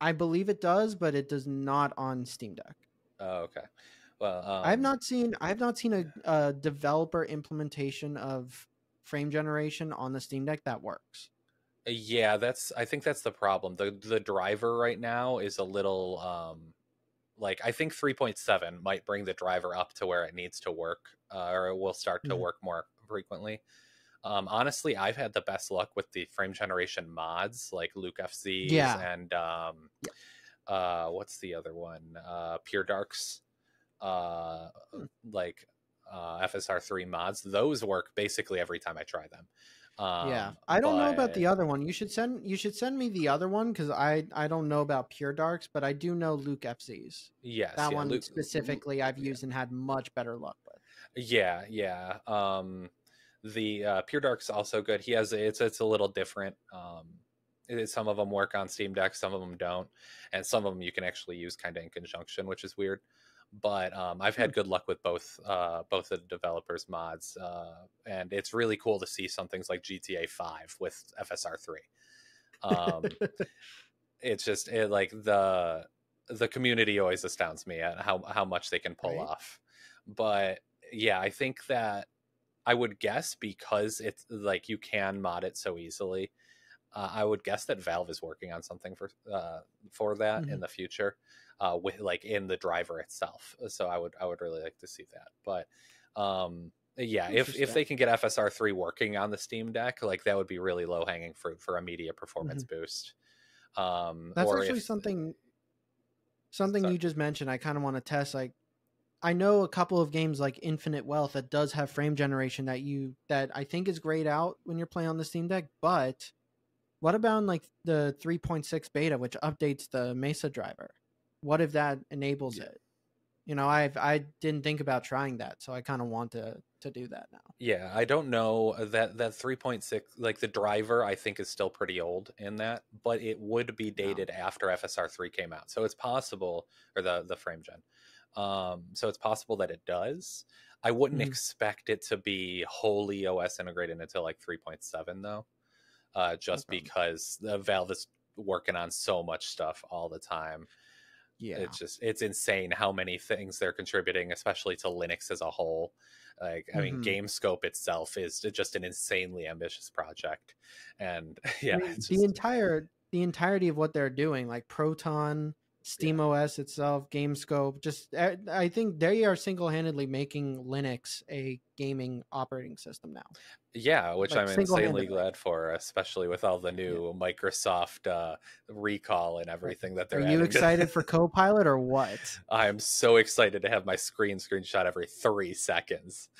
I believe it does, but it does not on Steam Deck. Oh, okay. Well, um, I've not seen I've not seen a, a developer implementation of frame generation on the Steam Deck that works. Yeah, that's I think that's the problem. The the driver right now is a little um like I think 3.7 might bring the driver up to where it needs to work uh, or it will start to Mhm. work more frequently. Um honestly, I've had the best luck with the frame generation mods like LukeFZ's Yeah. and um uh what's the other one? Uh PureDark's uh Hmm. like uh FSR3 mods. Those work basically every time I try them. Um, yeah, I don't know about the other one. You should send you should send me the other one because I I don't know about PureDark's, but I do know LukeFZ's. Yes, That yeah, one Luke- specifically, I've yeah. used and had much better luck with. Yeah, yeah. Um, the uh, PureDark's also good. He has it's it's a little different. Um, it- some of them work on Steam Deck, some of them don't, and some of them you can actually use kind of in conjunction, which is weird. But um, I've had good luck with both uh, both the developers' mods, uh, and it's really cool to see some things like GTA Five with FSR three. Um, it's just it, like the the community always astounds me at how how much they can pull Right. off. But yeah, I think that I would guess because it's like you can mod it so easily. Uh, I would guess that Valve is working on something for uh, for that in Mhm. the future, uh, with like in the driver itself. So I would I would really like to see that. But um, yeah, if if they can get FSR three working on the Steam Deck, like that would be really low hanging fruit for immediate performance boost. Um, Mm-hmm. That's actually if- something something Sorry. you just mentioned. I kind of want to test. Like, I know a couple of games like Infinite Wealth that does have frame generation that you that I think is grayed out when you're playing on the Steam Deck. But what about like the 3.6 beta, which updates the Mesa driver? What if that enables Yeah. it? You know, I've I didn't think about trying that, so I kind of want to to do that now. Yeah, I don't know uh, that that 3.6 like the driver I think is still pretty old in that, but it would be dated after FSR 3 came out. So it's possible or the the frame gen. Um so it's possible that it does. I wouldn't Mhm. expect it to be wholly OS integrated until like 3.7 though. Uh just because the Valve is working on so much stuff all the time. Yeah, It's just it's insane how many things they're contributing, especially to Linux as a whole. Like I mean, Mhm. GameScope itself is just an insanely ambitious project, and yeah, I mean, it's the entire the entirety of what they're doing, like Proton, Steam OS itself, GameScope, just I I think they are single handedly making Linux a gaming operating system now. yeah, which like, I'm insanely glad for, especially with all the new Microsoft uh, recall and everything that they're. Are you excited for Copilot or what? I'm so excited to have my screen screenshot every three seconds.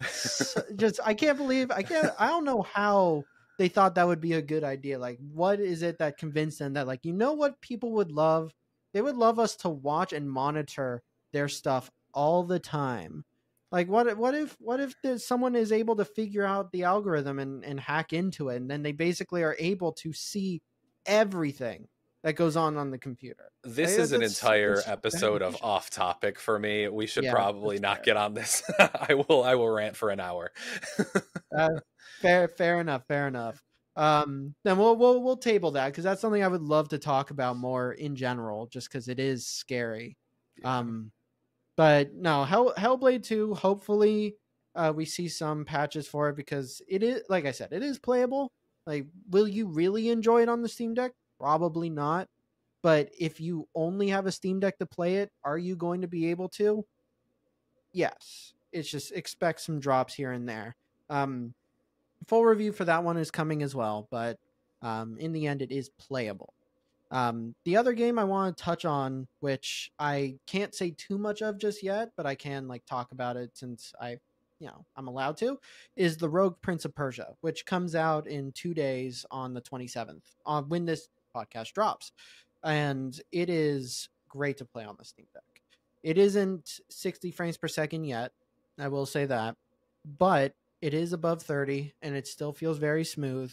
Just I can't believe I can't I don't know how they thought that would be a good idea. Like what is it that convinced them that like you know what people would love? They would love us to watch and monitor their stuff all the time. Like what if- what if what if someone is able to figure out the algorithm and, and hack into it and then they basically are able to see everything that goes on on the computer. This Yeah, is an entire that's episode of off topic for me. We should Yeah, probably not fair. get on this. I will I will rant for an hour. Uh, fair, fair enough, fair enough. Um, then we'll we'll we'll table that because that's something I would love to talk about more in general, just because it is scary. Um, but no, Hell Hellblade two. Hopefully, uh, we see some patches for it because it is like I said, it is playable. Like, will you really enjoy it on the Steam Deck? Probably not. But if you only have a Steam Deck to play it, are you going to be able to? Yes. It's just expect some drops here and there. Um, full review for that one is coming as well, but um, in the end, it is playable. Um, the other game I want to touch on, which I can't say too much of just yet, but I can like talk about it since I, you know, I'm allowed to, is the Rogue Prince of Persia, which comes out in two days on the 27th, on when this podcast drops, and it is great to play on the Steam Deck. It isn't 60 frames per second yet, I will say that, but it is above 30 and it still feels very smooth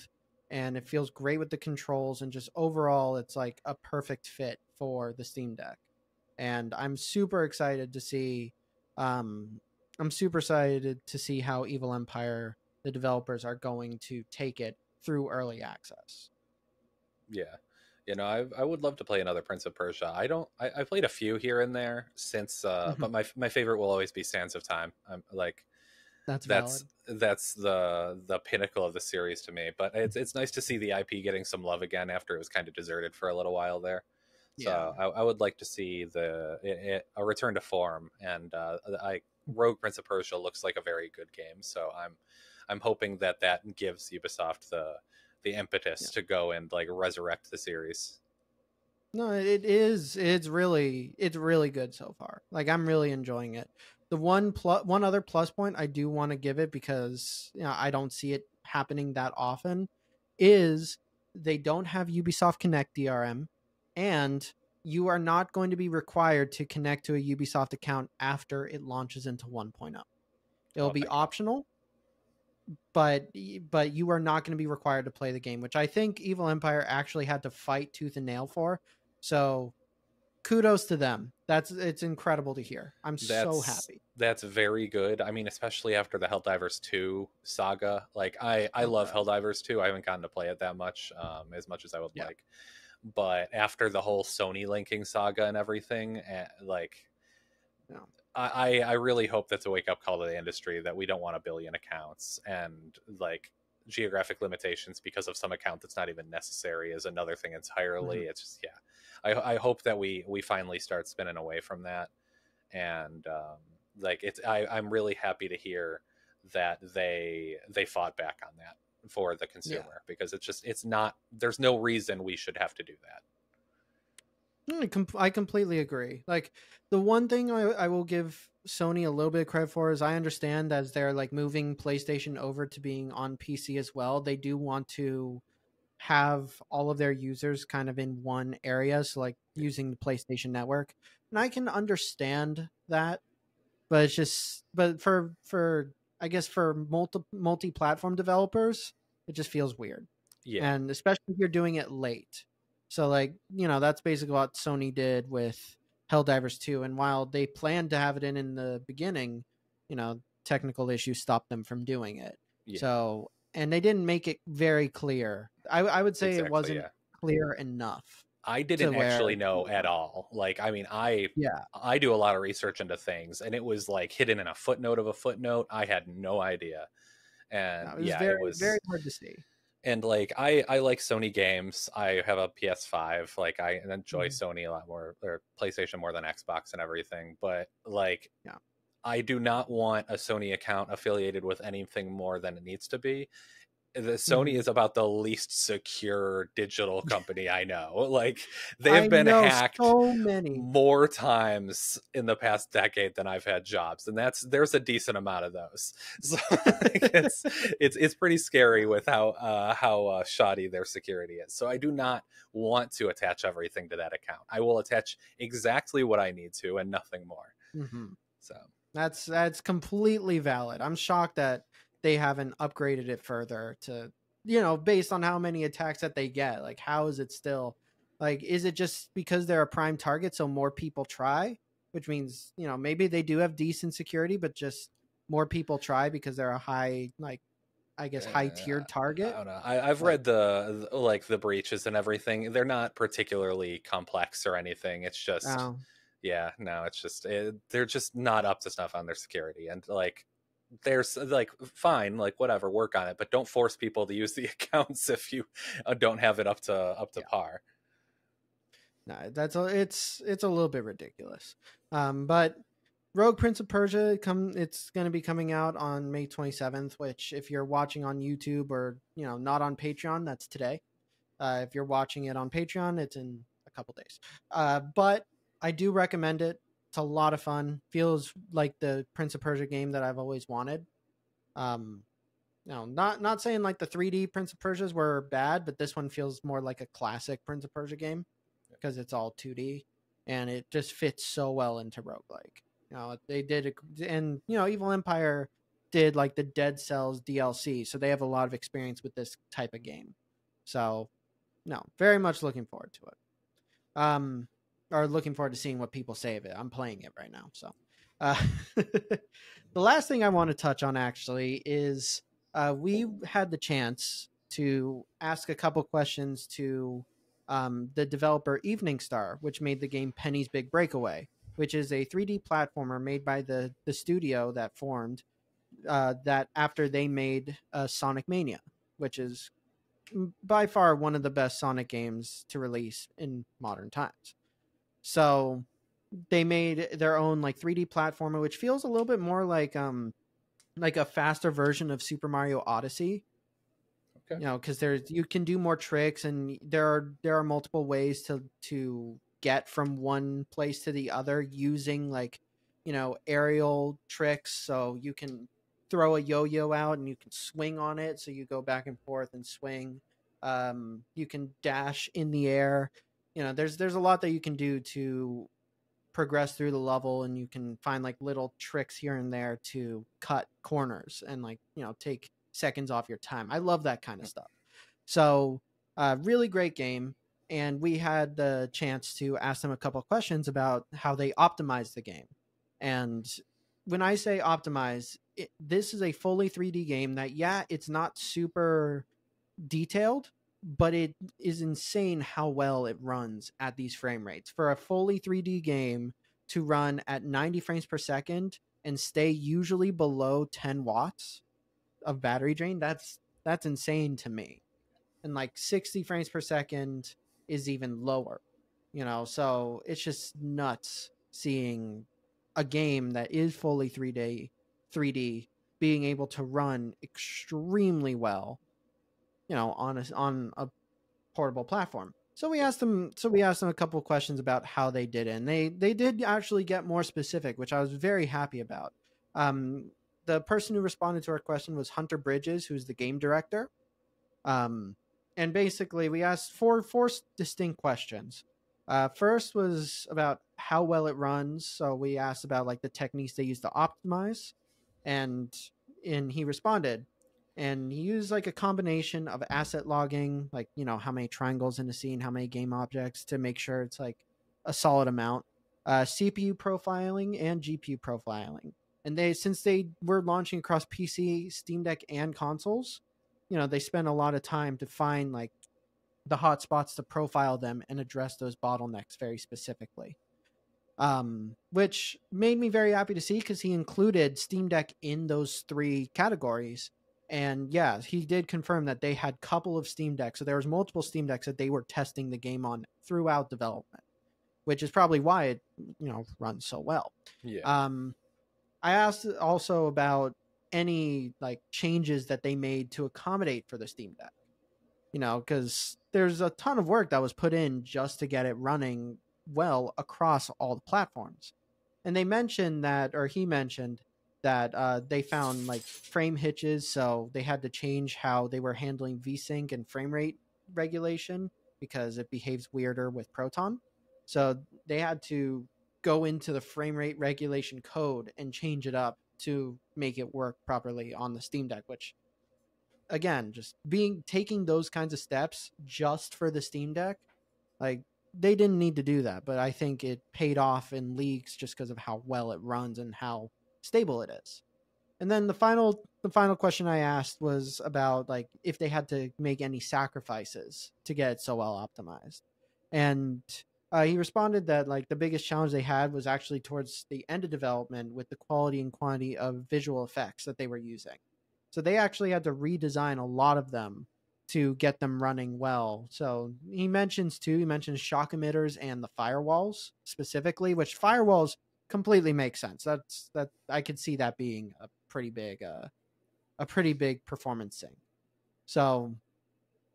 and it feels great with the controls and just overall it's like a perfect fit for the Steam Deck. And I'm super excited to see um I'm super excited to see how Evil Empire the developers are going to take it through early access. Yeah. You know, I I would love to play another Prince of Persia. I don't. I, I played a few here and there since, uh, Mhm. but my my favorite will always be Sands of Time. I'm like That's that's valid. that's the the pinnacle of the series to me. But it's it's nice to see the IP getting some love again after it was kind of deserted for a little while there. So Yeah. I, I would like to see the it, it, a return to form, and uh, I Rogue Prince of Persia looks like a very good game. So I'm I'm hoping that that gives Ubisoft the the impetus Yeah. to go and like resurrect the series. No, it is. It's really, it's really good so far. Like I'm really enjoying it. The one plus, one other plus point I do want to give it because you know I don't see it happening that often is they don't have Ubisoft Connect DRM and you are not going to be required to connect to a Ubisoft account after it launches into 1.0. It'll be optional, but but you are not going to be required to play the game, which I think Evil Empire actually had to fight tooth and nail for. So kudos to them. That's it's incredible to hear. I'm That's, so happy. That's very good. I mean, especially after the Helldivers 2 saga. Like I I love Okay. Helldivers 2. I haven't gotten to play it that much um as much as I would Yeah. like. But after the whole Sony linking saga and everything, eh, like Yeah. I, I I really hope that's a wake up call to the industry that we don't want a billion accounts and like geographic limitations because of some account that's not even necessary is another thing entirely. It's just yeah. I, I hope that we we finally start spinning away from that. And um, like it's I, i'm really happy to hear that they they fought back on that for the consumer because it's just it's not there's no reason we should have to do that. Mm, I, com- I completely agree. Like the one thing I, I will give Sony a little bit of credit for is I understand as they're like moving PlayStation over to being on PC as well, they do want to have all of their users kind of in one area. So like using the PlayStation Network, and I can understand that, but it's just but for for I guess for multi multi platform developers, it just feels weird yeah and especially if you're doing it late. So like, you know, that's basically what Sony did with Helldivers 2 and while they planned to have it in in the beginning, you know, technical issues stopped them from doing it. yeah So, and they didn't make it very clear. I I would say exactly, it wasn't yeah. clear enough. i didn't actually know at all like i mean i Yeah. i do a lot of research into things and it was like hidden in a footnote of a footnote i had no idea and It was yeah very it was very hard to see. and like I I like Sony games. I have a PS5. Like I enjoy Mhm. Sony a lot more or PlayStation more than Xbox and everything. But like Yeah. I do not want a Sony account affiliated with anything more than it needs to be. The Sony Mhm. is about the least secure digital company I know. Like they've I been hacked so many. more times in the past decade than I've had jobs, and that's there's a decent amount of those. So like, it's it's it's pretty scary with how uh, how uh, shoddy their security is. So I do not want to attach everything to that account. I will attach exactly what I need to and nothing more. Mhm. So That's that's completely valid. I'm shocked that they haven't upgraded it further to you know, based on how many attacks that they get. Like how is it still like is it just because they're a prime target so more people try? Which means, you know, maybe they do have decent security, but just more people try because they're a high like I guess high tiered I target. don't know. I, I've read the, the like the breaches and everything. They're not particularly complex or anything. It's just Oh, yeah no it's just it, they're just not up to snuff on their security and like there's like fine like whatever work on it but don't force people to use the accounts if you uh, don't have it up to up to Yeah. par no, that's a, it's it's a little bit ridiculous. Um, but Rogue Prince of Persia come it's going to be coming out on May 27th, which if you're watching on YouTube or, you know, not on Patreon, that's today. Uh, if you're watching it on Patreon, it's in a couple days. Uh, but I do recommend it. It's a lot of fun. Feels like the Prince of Persia game that I've always wanted. Um, no, not not saying like the 3D Prince of Persia's were bad, but this one feels more like a classic Prince of Persia game because it's all 2D and it just fits so well into roguelike. You know, they did a, and you know, Evil Empire did like the Dead Cells DLC, so they have a lot of experience with this type of game. So, no, very much looking forward to it. Um, or looking forward to seeing what people say of it. I'm playing it right now, so. Uh, the last thing I want to touch on actually is uh, we had the chance to ask a couple questions to um, the developer Evening Star, which made the game Penny's Big Breakaway, which is a 3D platformer made by the the studio that formed uh, that after they made uh, Sonic Mania, which is by far one of the best Sonic games to release in modern times. So they made their own like 3D platformer, which feels a little bit more like um like a faster version of Super Mario Odyssey. Okay. You know, because there's you can do more tricks, and there are there are multiple ways to to get from one place to the other using like you know aerial tricks. So you can throw a yo-yo out and you can swing on it, so you go back and forth and swing. Um, you can dash in the air. You know, there's there's a lot that you can do to progress through the level, and you can find like little tricks here and there to cut corners and like you know take seconds off your time. I love that kind of stuff. So, uh, really great game. And we had the chance to ask them a couple of questions about how they optimize the game. And when I say optimize, it, this is a fully 3D game that, yeah, it's not super detailed, but it is insane how well it runs at these frame rates. For a fully 3D game to run at 90 frames per second and stay usually below 10 watts of battery drain, that's that's insane to me. And like 60 frames per second is even lower. You know, so it's just nuts seeing a game that is fully 3D 3D being able to run extremely well, you know, on a, on a portable platform. So we asked them so we asked them a couple questions about how they did it. And they they did actually get more specific, which I was very happy about. Um, the person who responded to our question was Hunter Bridges, who's the game director. Um, and basically, we asked four four distinct questions. Uh, first was about how well it runs. So we asked about like the techniques they use to optimize, and and he responded, and he used like a combination of asset logging, like you know how many triangles in a scene, how many game objects, to make sure it's like a solid amount. Uh, CPU profiling and GPU profiling and they since they were launching across PC, Steam Deck, and consoles, you know, they spent a lot of time to find like the hot spots to profile them and address those bottlenecks very specifically. Um, which made me very happy to see because he included Steam Deck in those three categories. And yeah, he did confirm that they had a couple of Steam Decks. So there was multiple Steam Decks that they were testing the game on throughout development, which is probably why it, you know, runs so well. Yeah. Um, I asked also about any like changes that they made to accommodate for the Steam Deck. You know, because there's a ton of work that was put in just to get it running well across all the platforms. And they mentioned that, or he mentioned that uh, they found like frame hitches, so they had to change how they were handling VSync and frame rate regulation because it behaves weirder with Proton. So they had to go into the frame rate regulation code and change it up to make it work properly on the Steam Deck, which again, just being taking those kinds of steps just for the Steam Deck, like they didn't need to do that, but I think it paid off in leagues just because of how well it runs and how stable it is. And then the final the final question I asked was about like if they had to make any sacrifices to get it so well optimized. And uh, he responded that like the biggest challenge they had was actually towards the end of development with the quality and quantity of visual effects that they were using. So they actually had to redesign a lot of them to get them running well. So he mentions too, he mentions shock emitters and the firewalls specifically, which firewalls completely makes sense. That's that I could see that being a pretty big uh a pretty big performance thing. So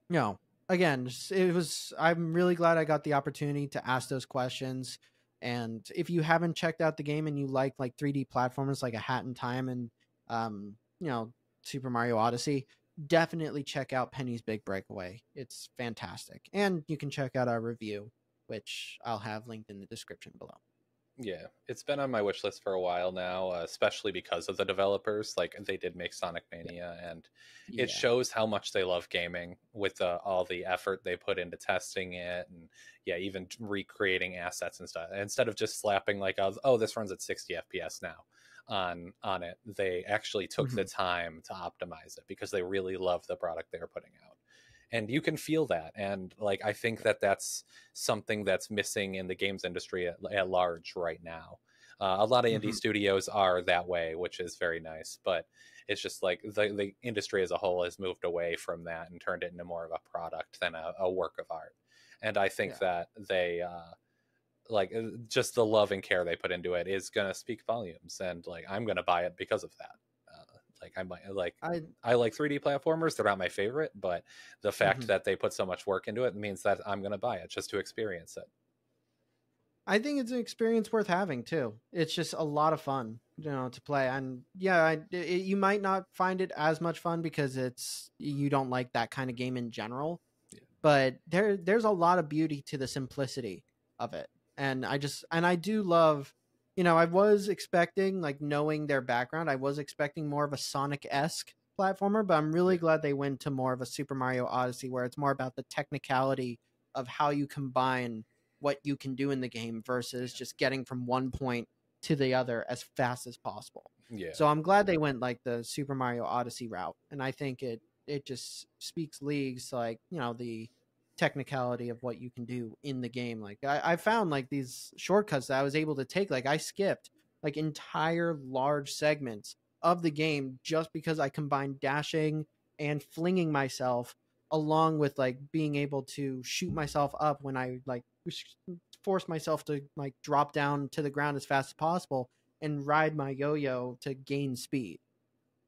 you know, again, it was. I'm really glad I got the opportunity to ask those questions. And if you haven't checked out the game and you like like 3D platformers like a Hat in Time and um, you know Super Mario Odyssey, definitely check out Penny's Big Breakaway. It's fantastic, and you can check out our review, which I'll have linked in the description below. Yeah, it's been on my wish list for a while now, uh, especially because of the developers. Like they did make Sonic Mania, and yeah. it shows how much they love gaming with uh, all the effort they put into testing it, and yeah, even recreating assets and stuff. Instead of just slapping like, "Oh, this runs at 60 FPS now," on on it, they actually took mm-hmm. the time to optimize it because they really love the product they are putting out and you can feel that and like i think that that's something that's missing in the games industry at, at large right now uh, a lot of indie mm-hmm. studios are that way which is very nice but it's just like the, the industry as a whole has moved away from that and turned it into more of a product than a, a work of art and i think yeah. that they uh, like uh, just the love and care they put into it is going to speak volumes and like i'm going to buy it because of that like I might like I I like 3D platformers. They're not my favorite, but the fact mm-hmm. that they put so much work into it means that I'm going to buy it just to experience it. I think it's an experience worth having too. It's just a lot of fun, you know, to play. And yeah, I, it, you might not find it as much fun because it's you don't like that kind of game in general. Yeah. But there there's a lot of beauty to the simplicity of it. And I just and I do love, you know, I was expecting like knowing their background, I was expecting more of a Sonic-esque platformer, but I'm really glad they went to more of a Super Mario Odyssey where it's more about the technicality of how you combine what you can do in the game versus just getting from one point to the other as fast as possible. Yeah. So I'm glad they went like the Super Mario Odyssey route, and I think it it just speaks leagues like you know the technicality of what you can do in the game. Like I, I found like these shortcuts that I was able to take. Like I skipped like entire large segments of the game just because I combined dashing and flinging myself along with like being able to shoot myself up when I like force myself to like drop down to the ground as fast as possible and ride my yo-yo to gain speed.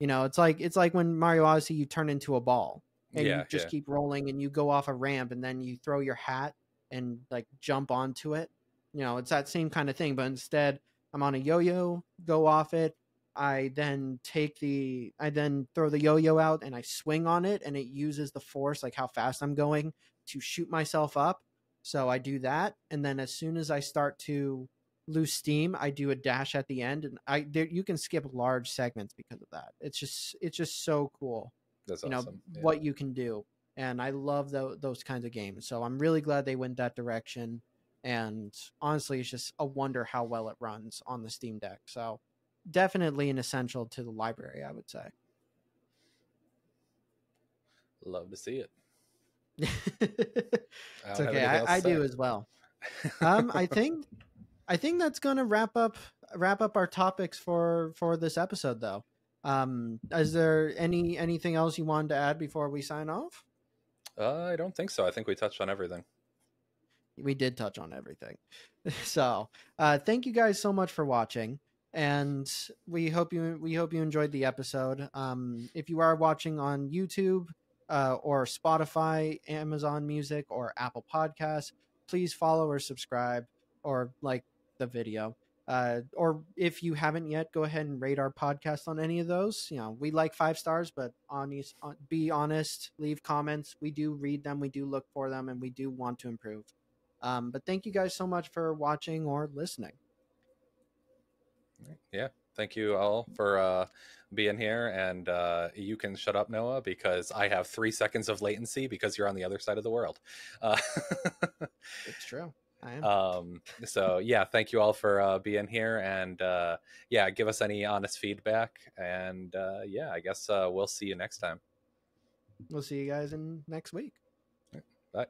You know, it's like it's like when Mario Odyssey you turn into a ball and Yeah, you just yeah. keep rolling and you go off a ramp and then you throw your hat and like jump onto it. You know, it's that same kind of thing, but instead I'm on a yo-yo, go off it. I then take the I then throw the yo-yo out and I swing on it and it uses the force like how fast I'm going to shoot myself up. So I do that and then as soon as I start to lose steam, I do a dash at the end and I there, you can skip large segments because of that. It's just it's just so cool That's you know awesome. Yeah. what you can do and i love tho- those kinds of games so i'm really glad they went that direction and honestly it's just a wonder how well it runs on the steam deck so definitely an essential to the library i would say Love to see it. it's okay i, I do as well um i think i think that's gonna wrap up wrap up our topics for for this episode though um is there any anything else you wanted to add before we sign off Uh, I don't think so. I think we touched on everything. we did touch on everything. So, uh, thank you guys so much for watching, and we hope you we hope you enjoyed the episode. Um, if you are watching on YouTube uh, or Spotify, Amazon Music, or Apple Podcasts, please follow or subscribe or like the video. Uh, or if you haven't yet, go ahead and rate our podcast on any of those. You know, we like five stars, but honest, uh, be honest, leave comments. We do read them, we do look for them, and we do want to improve. Um, but thank you guys so much for watching or listening. Yeah. Thank you all for uh, being here. And uh, you can shut up, Noah, because I have three seconds of latency because you're on the other side of the world. Uh, It's true. I am. um, so, yeah, thank you all for uh, being here. And uh, yeah, give us any honest feedback. And uh, yeah, I guess uh, we'll see you next time. we'll see you guys in next week. Bye.